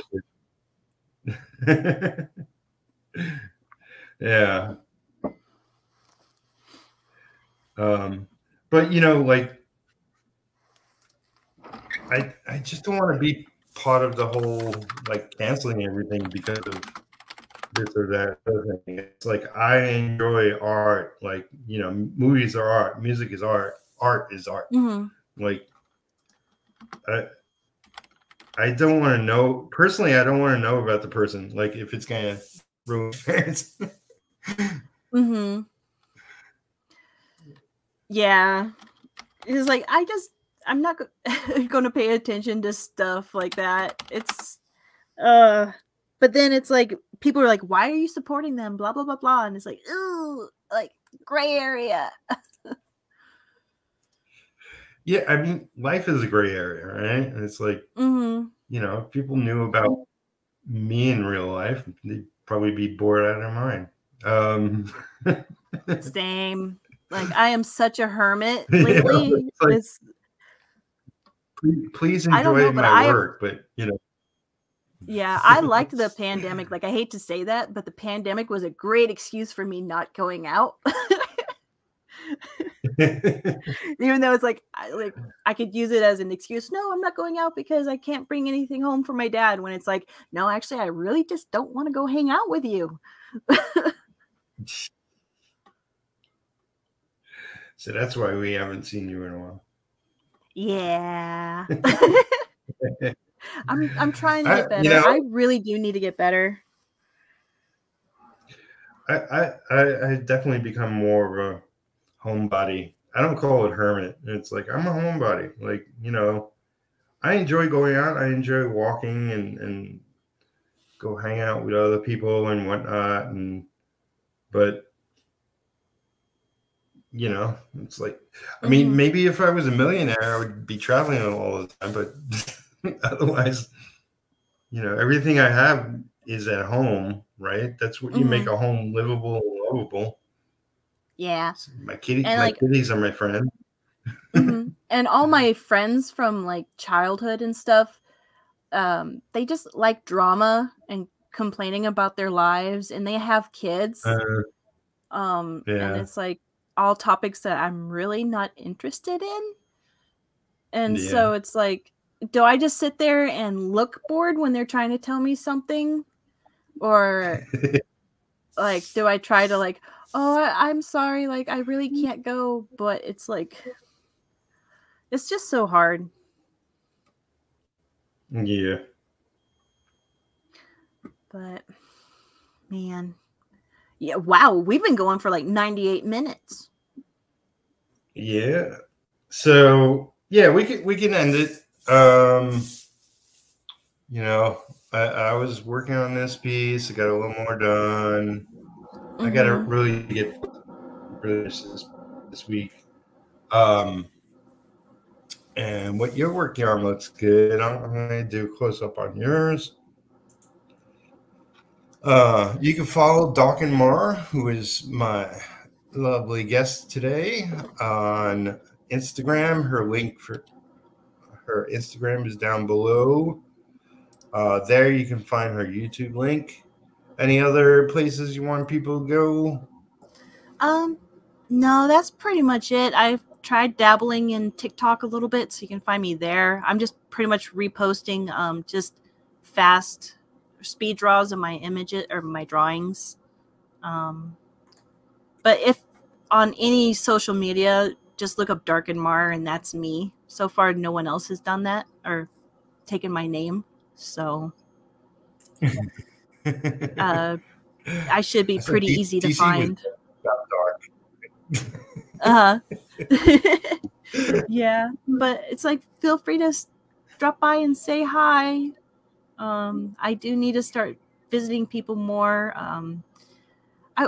yeah. Um, but you know, like I I just don't want to be part of the whole like canceling everything because of this or that other thing. It's like I enjoy art, like you know, movies are art, music is art, art is art. Mhm. Like I I don't want to know personally, I don't want to know about the person, like if it's gonna ruin parents. Mm-hmm. Yeah. It's like I just I'm not going to pay attention to stuff like that. It's uh but then it's like people are like why are you supporting them blah blah blah blah and it's like ooh like gray area. yeah, I mean life is a gray area, right? And it's like, Mhm. you know, if people knew about me in real life, they'd probably be bored out of their mind. Um Same. Like I am such a hermit lately. it's like- it's please, please I enjoy know, my I- work, but you know, Yeah, I liked the pandemic. Like I hate to say that, but the pandemic was a great excuse for me not going out. Even though it's like I like I could use it as an excuse. No, I'm not going out because I can't bring anything home for my dad when it's like, no, actually I really just don't want to go hang out with you. so that's why we haven't seen you in a while. Yeah. I'm I'm trying to get better. you know- I really do need to get better. I, I, I, I definitely become more of a homebody. I don't call it hermit. It's like I'm a homebody. Like, you know, I enjoy going out. I enjoy walking and, and go hang out with other people and whatnot. And but you know, it's like I mean, Mhm. maybe if I was a millionaire, I would be traveling all the time, but otherwise, you know, everything I have is at home, right? That's what you make a home livable and lovable. Yeah. My kitty, And, my like- kitties are my friend. Mhm. and all my friends from like childhood and stuff um they just like drama and complaining about their lives and they have kids Uh, um yeah. and it's like all topics that i'm really not interested in and so it's like do i just sit there and look bored when they're trying to tell me something or like do i try to like oh I- i'm sorry like i really can't go but it's like it's just so hard yeah. but man yeah wow we've been going for like 98 minutes Yeah. So yeah, we can we can end it. Um you know, I, I was working on this piece, I got a little more done. I gotta Mhm. really get this, this week. Um and what you're working on looks good. I'm, I'm gonna do a close up on yours. Uh, you can follow Darkenmarr, who is my lovely guest today, on Instagram. Her link for her Instagram is down below. Uh, there you can find her YouTube link. Any other places you want people to go? Um, no, that's pretty much it. I've tried dabbling in TikTok a little bit, so you can find me there. I'm just pretty much reposting um just fast speed draws of my images or my drawings. Um, but if on any social media, just look up Darkenmarr, and that's me. So far, no one else has done that or taken my name. So uh, I should be pretty easy to find. uh huh. yeah, but it's like feel free to drop by and say hi. Um, I do need to start visiting people more. Um, I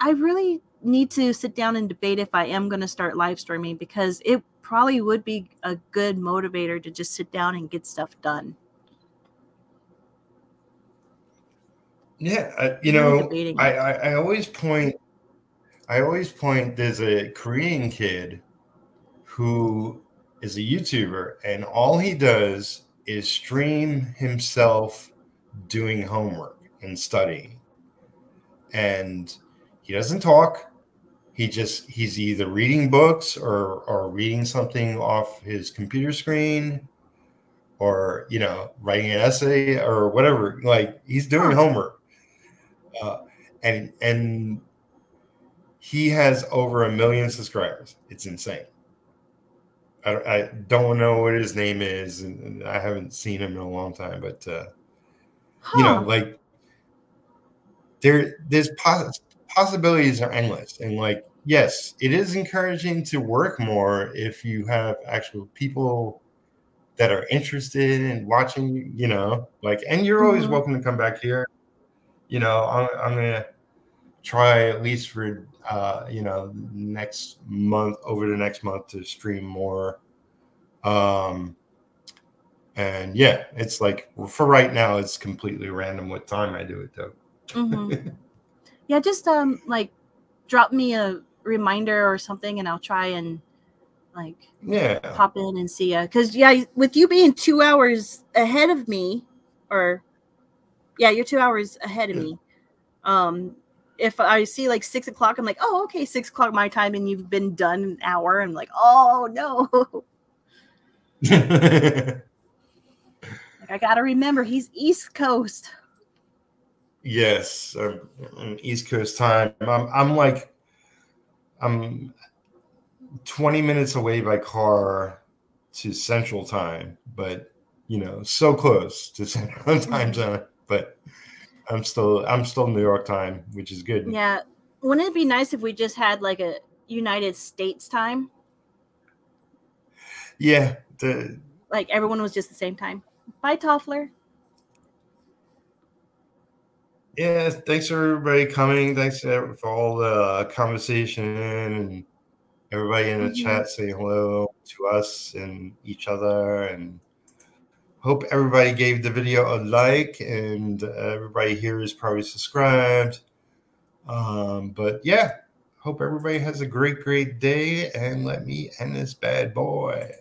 I really need to sit down and debate if I am going to start live streaming because it probably would be a good motivator to just sit down and get stuff done. Yeah, uh, you know, I, I, I always point, I always point. There's a Korean kid who is a YouTuber, and all he does is stream himself doing homework and studying, and he doesn't talk. He just he's either reading books or or reading something off his computer screen, or you know writing an essay or whatever. Like he's doing homework uh, and and he has over a million subscribers. It's insane. I, I don't know what his name is, and I haven't seen him in a long time. But uh, huh. you know, like there, there's poss- possibilities are endless, and like yes, it is encouraging to work more if you have actual people that are interested in watching. You know, like, and you're always mm-hmm. welcome to come back here you know, I'm, I'm gonna try at least for uh, you know next month over the next month to stream more. Um, and yeah, it's like for right now, it's completely random what time I do it though. Mm-hmm. yeah, just um like drop me a reminder or something, and I'll try and like yeah pop in and see you. Because yeah, with you being two hours ahead of me, or yeah, you're two hours ahead of me. Um, if I see like six o'clock, I'm like, oh, okay, six o'clock my time, and you've been done an hour. I'm like, oh no. like, I gotta remember he's East Coast. Yes, um, East Coast time. I'm, I'm like, I'm 20 minutes away by car to Central Time, but you know, so close to Central Time mm-hmm. Zone but I'm still I'm still New York time, which is good. Yeah. Wouldn't it be nice if we just had like a United States time? Yeah. The like everyone was just the same time. Bye, Toffler. Yeah, thanks for everybody coming. Thanks for all the conversation and everybody in the mm-hmm. chat saying hello to us and each other and hope everybody gave the video a like and everybody here is probably subscribed. Um, but yeah, hope everybody has a great, great day. And let me end this bad boy.